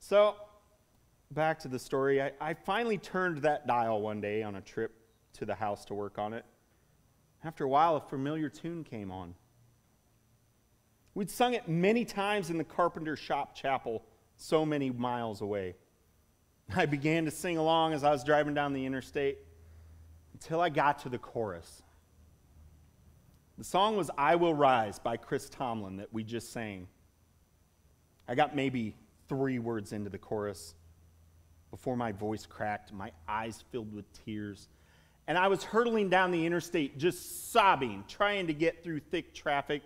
So, back to the story. I, I, finally turned that dial one day on a trip to the house to work on it. After a while, a familiar tune came on. We'd sung it many times in the carpenter shop chapel, so many miles away. I began to sing along as I was driving down the interstate until I got to the chorus. The song was I Will Rise by Chris Tomlin that we just sang. I got maybe three words into the chorus before my voice cracked, my eyes filled with tears, and I was hurtling down the interstate just sobbing, trying to get through thick traffic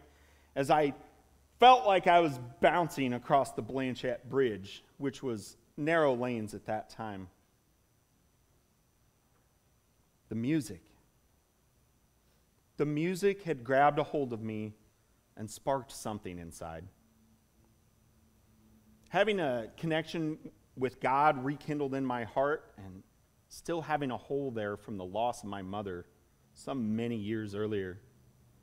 as I felt like I was bouncing across the Blanchette Bridge, which was narrow lanes at that time. The music. The music had grabbed a hold of me and sparked something inside. Having a connection with God rekindled in my heart and still having a hole there from the loss of my mother some many years earlier,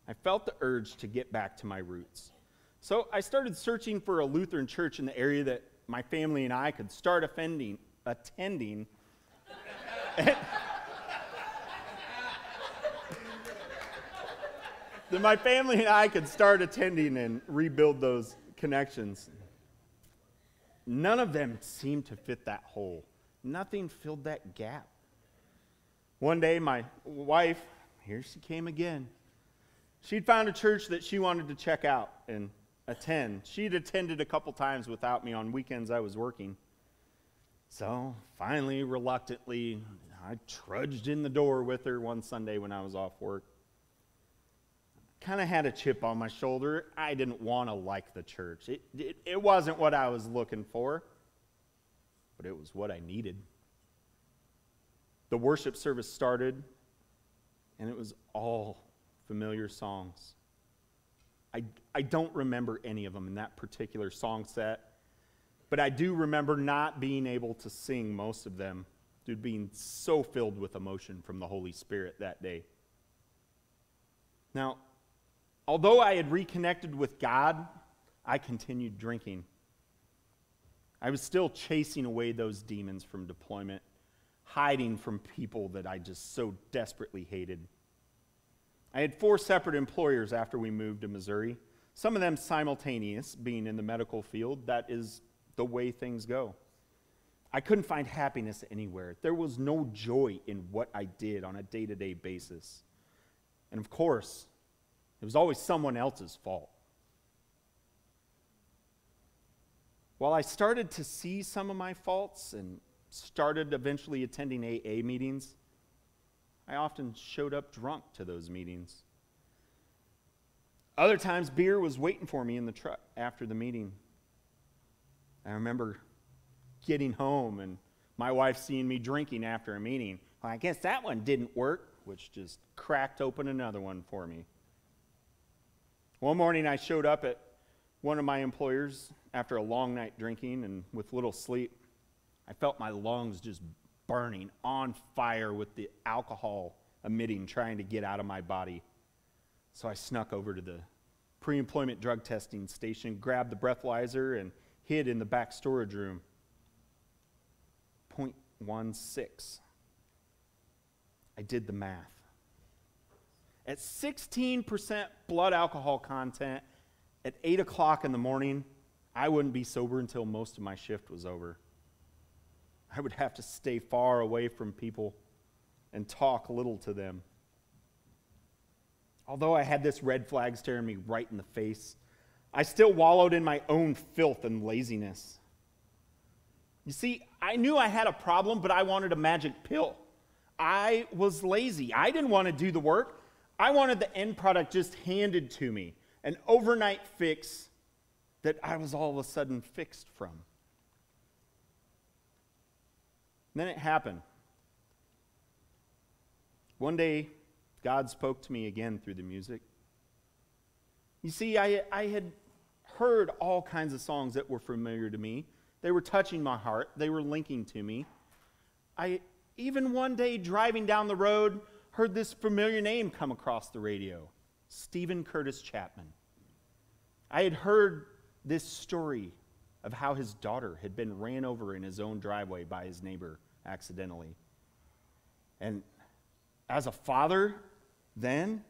I felt the urge to get back to my roots. So I started searching for a Lutheran church in the area that my family and I could start offending, attending. that my family and I could start attending and rebuild those connections. None of them seemed to fit that hole. Nothing filled that gap. One day, my wife, here she came again. She'd found a church that she wanted to check out and attend. She'd attended a couple times without me on weekends I was working. So finally, reluctantly, I trudged in the door with her one Sunday when I was off work. Kind of had a chip on my shoulder. I didn't want to like the church. It, it, it wasn't what I was looking for, but it was what I needed. The worship service started, and it was all familiar songs. I, I don't remember any of them in that particular song set, but I do remember not being able to sing most of them due to being so filled with emotion from the Holy Spirit that day. Now, although I had reconnected with God, I continued drinking. I was still chasing away those demons from deployment, hiding from people that I just so desperately hated. I had four separate employers after we moved to Missouri, some of them simultaneous, being in the medical field. That is the way things go. I couldn't find happiness anywhere. There was no joy in what I did on a day to day basis. And of course, it was always someone else's fault. While I started to see some of my faults and started eventually attending AA meetings, I often showed up drunk to those meetings. Other times, beer was waiting for me in the truck after the meeting. I remember getting home and my wife seeing me drinking after a meeting. Well, I guess that one didn't work, which just cracked open another one for me. One morning, I showed up at one of my employers after a long night drinking and with little sleep. I felt my lungs just burning, on fire with the alcohol emitting, trying to get out of my body. So I snuck over to the pre employment drug testing station, grabbed the breathalyzer, and hid in the back storage room. 0.16. I did the math. At 16% blood alcohol content at 8 o'clock in the morning, I wouldn't be sober until most of my shift was over. I would have to stay far away from people and talk little to them. Although I had this red flag staring me right in the face, I still wallowed in my own filth and laziness. You see, I knew I had a problem, but I wanted a magic pill. I was lazy. I didn't want to do the work. I wanted the end product just handed to me, an overnight fix that I was all of a sudden fixed from. And then it happened. One day, God spoke to me again through the music. You see, I, I had heard all kinds of songs that were familiar to me. They were touching my heart, they were linking to me. I even one day driving down the road heard this familiar name come across the radio Steven Curtis Chapman. I had heard this story of how his daughter had been ran over in his own driveway by his neighbor accidentally. And as a father, then,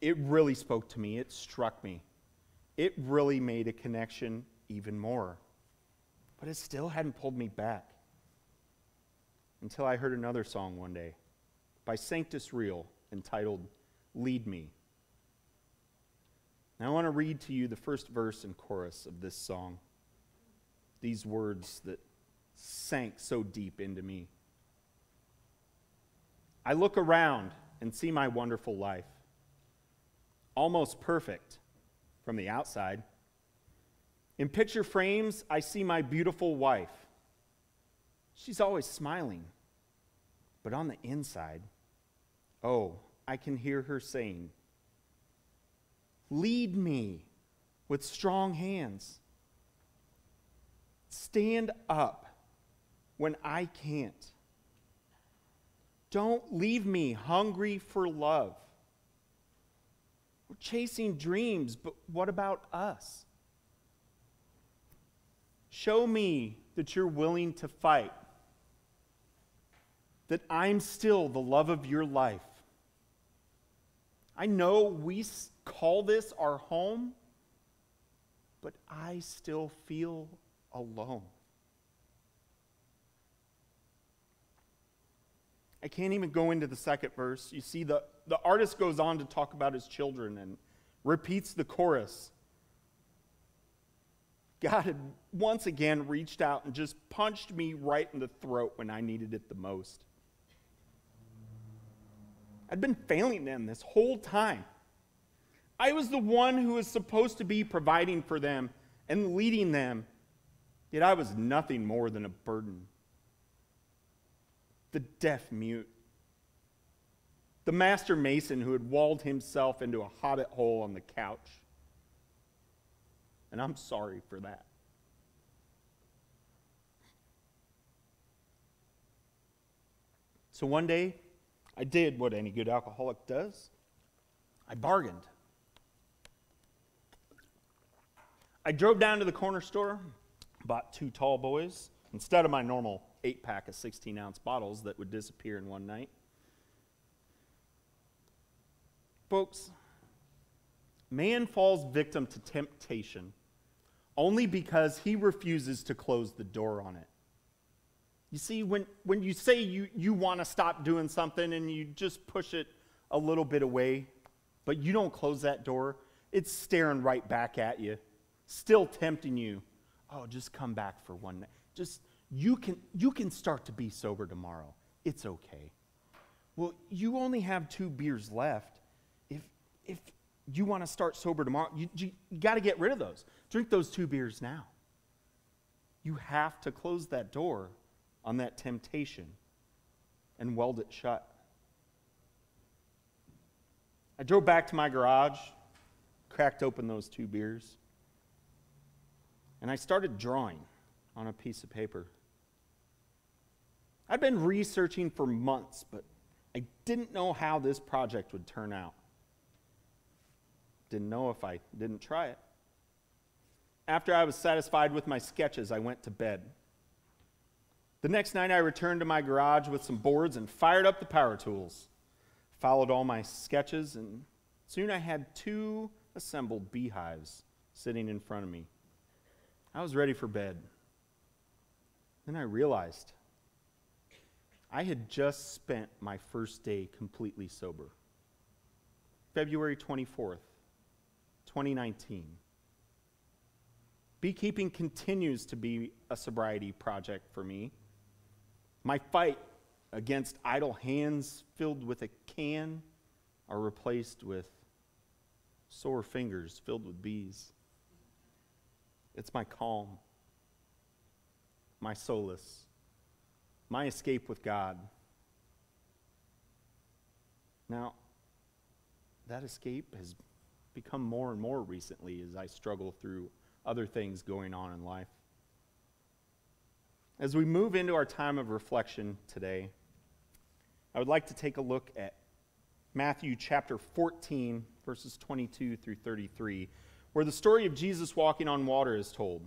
it really spoke to me. It struck me. It really made a connection even more. But it still hadn't pulled me back until I heard another song one day by Sanctus Real entitled Lead Me. Now I want to read to you the first verse and chorus of this song. These words that sank so deep into me. I look around and see my wonderful life, almost perfect from the outside. In picture frames, I see my beautiful wife. She's always smiling, but on the inside, oh, I can hear her saying, Lead me with strong hands. Stand up when I can't. Don't leave me hungry for love. We're chasing dreams, but what about us? Show me that you're willing to fight, that I'm still the love of your life. I know we call this our home, but I still feel alone. I can't even go into the second verse. You see, the, the artist goes on to talk about his children and repeats the chorus. God had once again reached out and just punched me right in the throat when I needed it the most. I'd been failing them this whole time. I was the one who was supposed to be providing for them and leading them, yet I was nothing more than a burden the deaf mute, the master mason who had walled himself into a hobbit hole on the couch. And I'm sorry for that. So one day, I did what any good alcoholic does I bargained. I drove down to the corner store, bought two tall boys instead of my normal eight pack of 16 ounce bottles that would disappear in one night. Folks, man falls victim to temptation only because he refuses to close the door on it. You see, when, when you say you, you want to stop doing something and you just push it a little bit away, but you don't close that door, it's staring right back at you, still tempting you. Oh, just come back for one night. Just you can, you can start to be sober tomorrow. It's okay. Well, you only have two beers left. If, if you want to start sober tomorrow, you, you, you got to get rid of those. Drink those two beers now. You have to close that door on that temptation and weld it shut. I drove back to my garage, cracked open those two beers, and I started drawing on a piece of paper. I'd been researching for months, but I didn't know how this project would turn out. Didn't know if I didn't try it. After I was satisfied with my sketches, I went to bed. The next night, I returned to my garage with some boards and fired up the power tools. Followed all my sketches, and soon I had two assembled beehives sitting in front of me. I was ready for bed. Then I realized I had just spent my first day completely sober. February 24th, 2019. Beekeeping continues to be a sobriety project for me. My fight against idle hands filled with a can are replaced with sore fingers filled with bees. It's my calm, my solace my escape with God. Now, that escape has become more and more recently as I struggle through other things going on in life. As we move into our time of reflection today, I would like to take a look at Matthew chapter 14, verses 22 through 33, where the story of Jesus walking on water is told.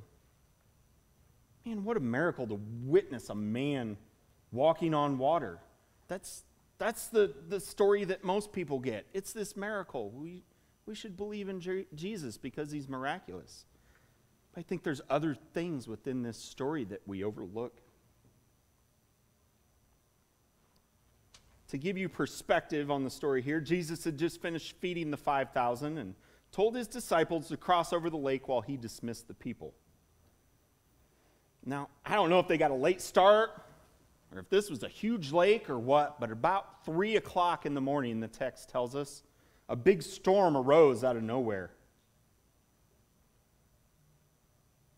Man, what a miracle to witness a man walking on water. That's, that's the, the story that most people get. It's this miracle. We, we should believe in Jesus because he's miraculous. But I think there's other things within this story that we overlook. To give you perspective on the story here, Jesus had just finished feeding the 5,000 and told his disciples to cross over the lake while he dismissed the people. Now, I don't know if they got a late start or if this was a huge lake or what, but about 3 o'clock in the morning, the text tells us, a big storm arose out of nowhere.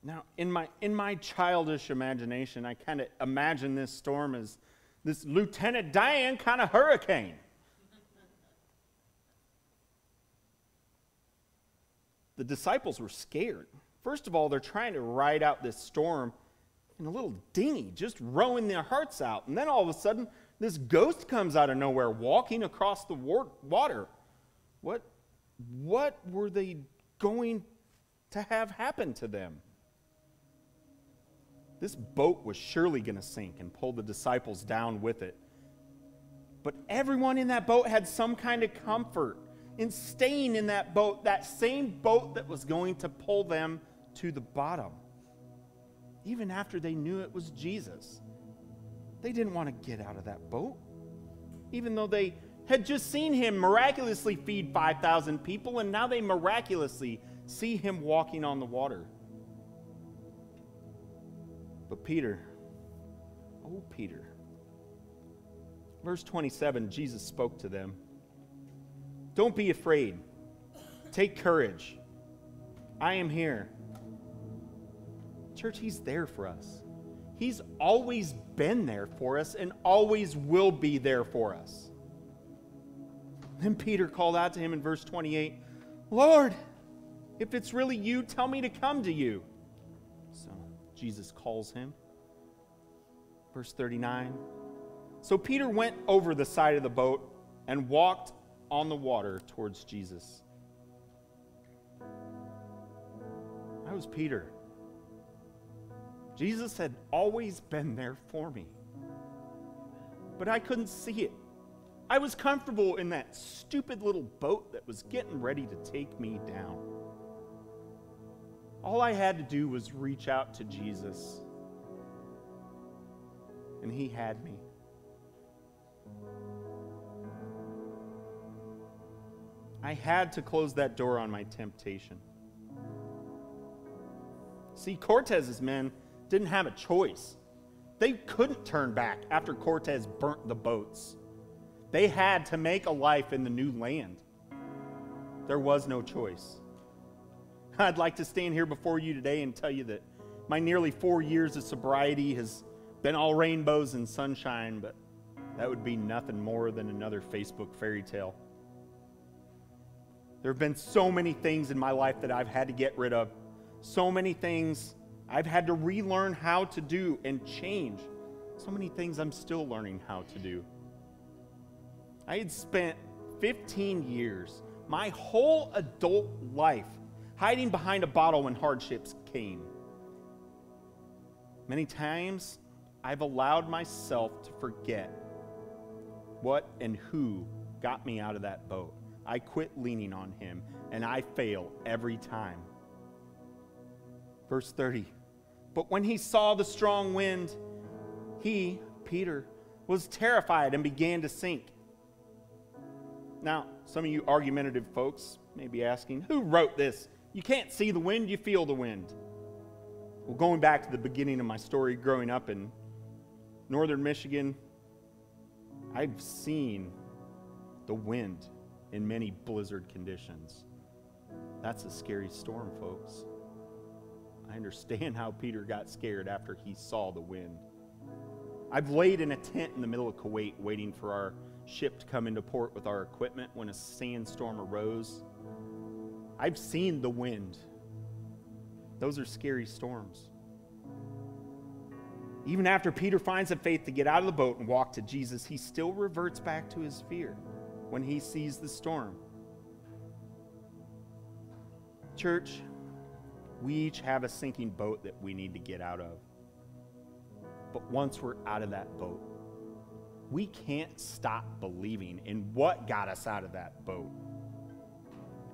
Now, in my, in my childish imagination, I kind of imagine this storm as this Lieutenant Dan kind of hurricane. the disciples were scared. First of all, they're trying to ride out this storm in a little dinghy, just rowing their hearts out. And then all of a sudden, this ghost comes out of nowhere, walking across the water. What, what were they going to have happen to them? This boat was surely going to sink and pull the disciples down with it. But everyone in that boat had some kind of comfort in staying in that boat, that same boat that was going to pull them to the bottom. Even after they knew it was Jesus, they didn't want to get out of that boat. Even though they had just seen him miraculously feed 5,000 people, and now they miraculously see him walking on the water. But Peter, oh, Peter. Verse 27 Jesus spoke to them. Don't be afraid. Take courage. I am here. Church, He's there for us. He's always been there for us and always will be there for us. Then Peter called out to him in verse 28 Lord, if it's really you, tell me to come to you. Jesus calls him. Verse 39 So Peter went over the side of the boat and walked on the water towards Jesus. I was Peter. Jesus had always been there for me, but I couldn't see it. I was comfortable in that stupid little boat that was getting ready to take me down. All I had to do was reach out to Jesus, and He had me. I had to close that door on my temptation. See, Cortez's men didn't have a choice. They couldn't turn back after Cortez burnt the boats. They had to make a life in the new land. There was no choice. I'd like to stand here before you today and tell you that my nearly four years of sobriety has been all rainbows and sunshine, but that would be nothing more than another Facebook fairy tale. There have been so many things in my life that I've had to get rid of, so many things I've had to relearn how to do and change, so many things I'm still learning how to do. I had spent 15 years, my whole adult life, hiding behind a bottle when hardships came. Many times, I've allowed myself to forget what and who got me out of that boat. I quit leaning on him, and I fail every time. Verse 30 But when he saw the strong wind, he, Peter, was terrified and began to sink. Now, some of you argumentative folks may be asking, Who wrote this? You can't see the wind, you feel the wind. Well, going back to the beginning of my story, growing up in northern Michigan, I've seen the wind in many blizzard conditions. That's a scary storm, folks. I understand how Peter got scared after he saw the wind. I've laid in a tent in the middle of Kuwait waiting for our ship to come into port with our equipment when a sandstorm arose. I've seen the wind. Those are scary storms. Even after Peter finds the faith to get out of the boat and walk to Jesus, he still reverts back to his fear when he sees the storm. Church, we each have a sinking boat that we need to get out of. But once we're out of that boat, we can't stop believing in what got us out of that boat.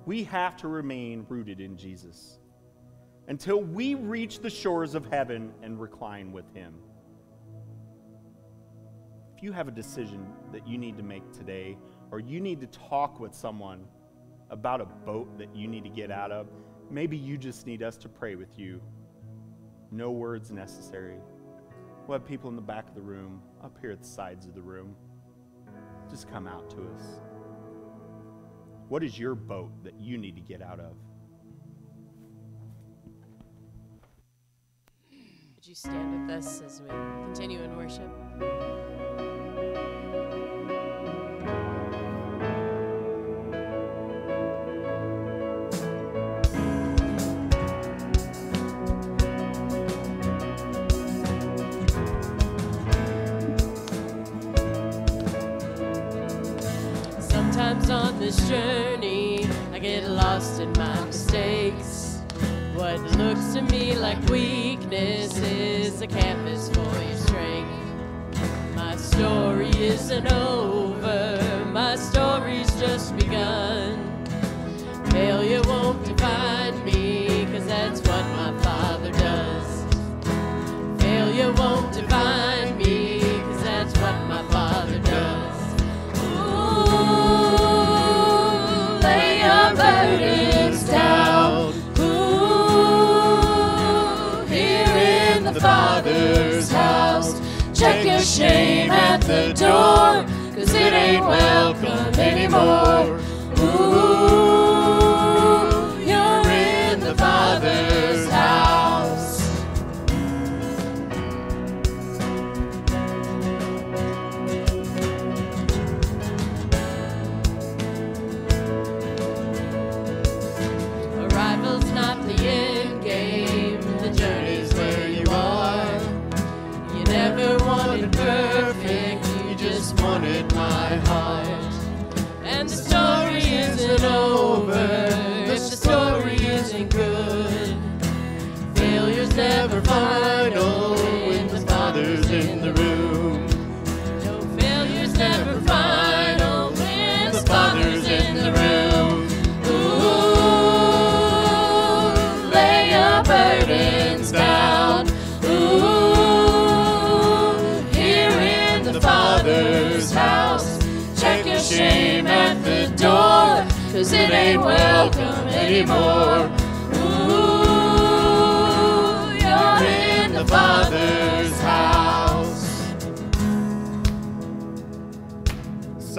We have to remain rooted in Jesus until we reach the shores of heaven and recline with Him. If you have a decision that you need to make today, or you need to talk with someone about a boat that you need to get out of, maybe you just need us to pray with you. No words necessary. We'll have people in the back of the room, up here at the sides of the room. Just come out to us. What is your boat that you need to get out of? Would you stand with us as we continue in worship?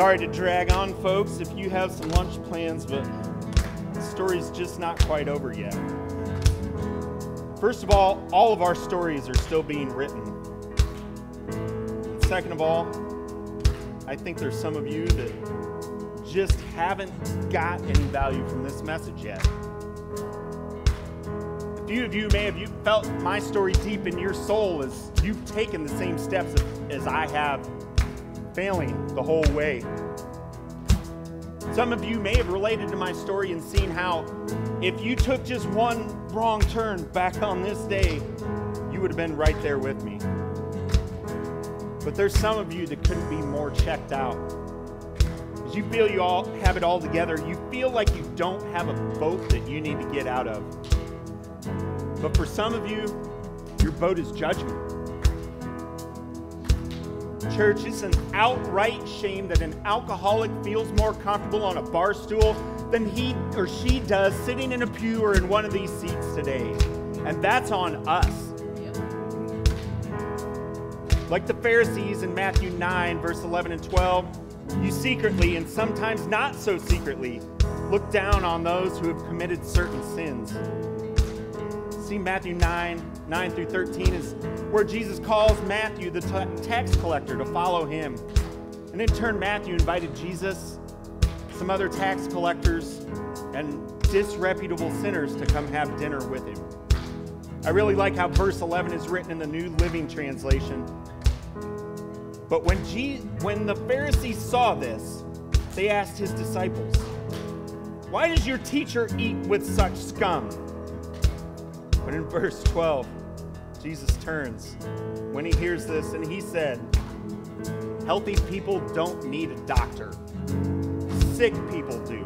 Sorry to drag on, folks, if you have some lunch plans, but the story's just not quite over yet. First of all, all of our stories are still being written. Second of all, I think there's some of you that just haven't got any value from this message yet. A few of you may have felt my story deep in your soul as you've taken the same steps as I have failing the whole way. Some of you may have related to my story and seen how if you took just one wrong turn back on this day, you would have been right there with me. But there's some of you that couldn't be more checked out. As you feel you all have it all together, you feel like you don't have a boat that you need to get out of. But for some of you, your boat is judgment. Church, it's an outright shame that an alcoholic feels more comfortable on a bar stool than he or she does sitting in a pew or in one of these seats today. And that's on us. Like the Pharisees in Matthew 9, verse 11 and 12, you secretly, and sometimes not so secretly, look down on those who have committed certain sins. See, Matthew 9, 9 through 13 is where Jesus calls Matthew, the tax collector, to follow him. And in turn, Matthew invited Jesus, some other tax collectors, and disreputable sinners to come have dinner with him. I really like how verse 11 is written in the New Living Translation. But when, when the Pharisees saw this, they asked his disciples, Why does your teacher eat with such scum? But in verse 12, Jesus turns when he hears this and he said, Healthy people don't need a doctor, sick people do.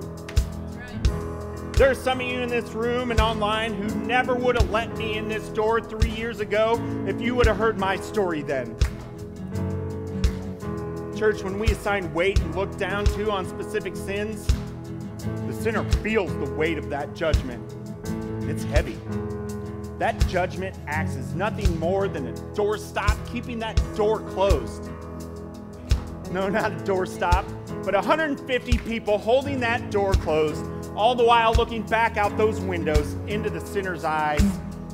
There are some of you in this room and online who never would have let me in this door three years ago if you would have heard my story then. Church, when we assign weight and look down to on specific sins, The sinner feels the weight of that judgment. It's heavy. That judgment acts as nothing more than a doorstop, keeping that door closed. No, not a doorstop, but 150 people holding that door closed, all the while looking back out those windows into the sinner's eyes,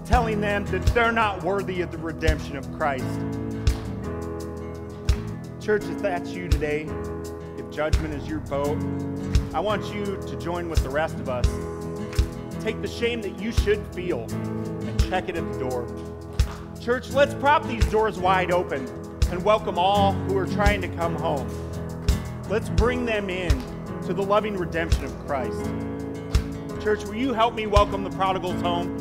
telling them that they're not worthy of the redemption of Christ. Church, if that's you today, if judgment is your boat, I want you to join with the rest of us. Take the shame that you should feel check it at the door. Church, let's prop these doors wide open and welcome all who are trying to come home. Let's bring them in to the loving redemption of Christ. Church, will you help me welcome the prodigals home?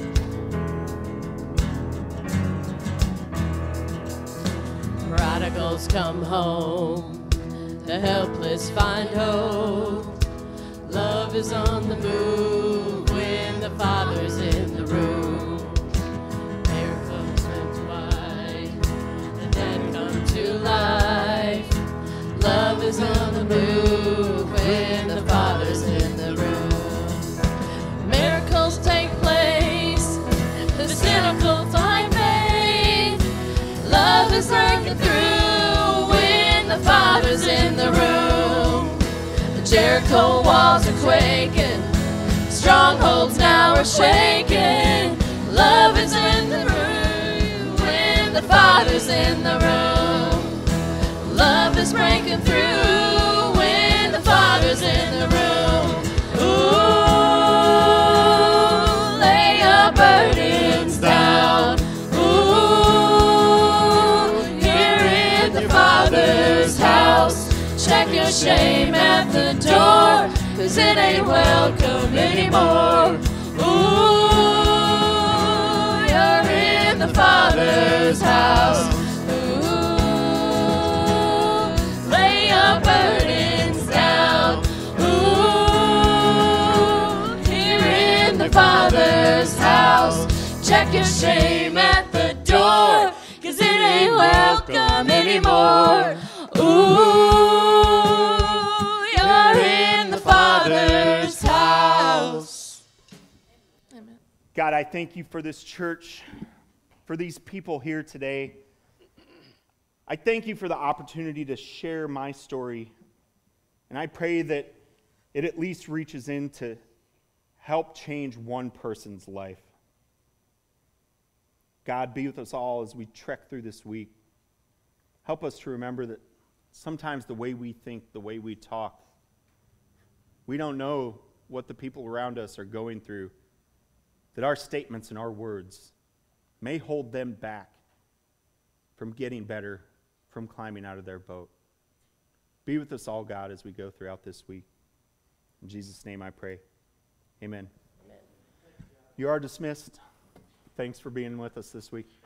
Prodigals come home, the helpless find hope. Love is on the move when the Father's in the room. Love is on the move when the Father's in the room. Miracles take place, the cynical find faith. Love is breaking through when the Father's in the room. The Jericho walls are quaking, strongholds now are shaking. Love is in the room when the Father's in the room. Is breaking through when the Father's in the room. Ooh, lay your burdens down. Ooh, here in the Father's house. Check your shame at the door, cause it ain't welcome anymore. Ooh, you're in the Father's house. Your shame at the door, cause it ain't welcome anymore. Ooh, you're in the Father's house. God, I thank you for this church, for these people here today. I thank you for the opportunity to share my story. And I pray that it at least reaches in to help change one person's life. God, be with us all as we trek through this week. Help us to remember that sometimes the way we think, the way we talk, we don't know what the people around us are going through that our statements and our words may hold them back from getting better, from climbing out of their boat. Be with us all, God, as we go throughout this week. In Jesus' name I pray. Amen. Amen. You are dismissed. Thanks for being with us this week.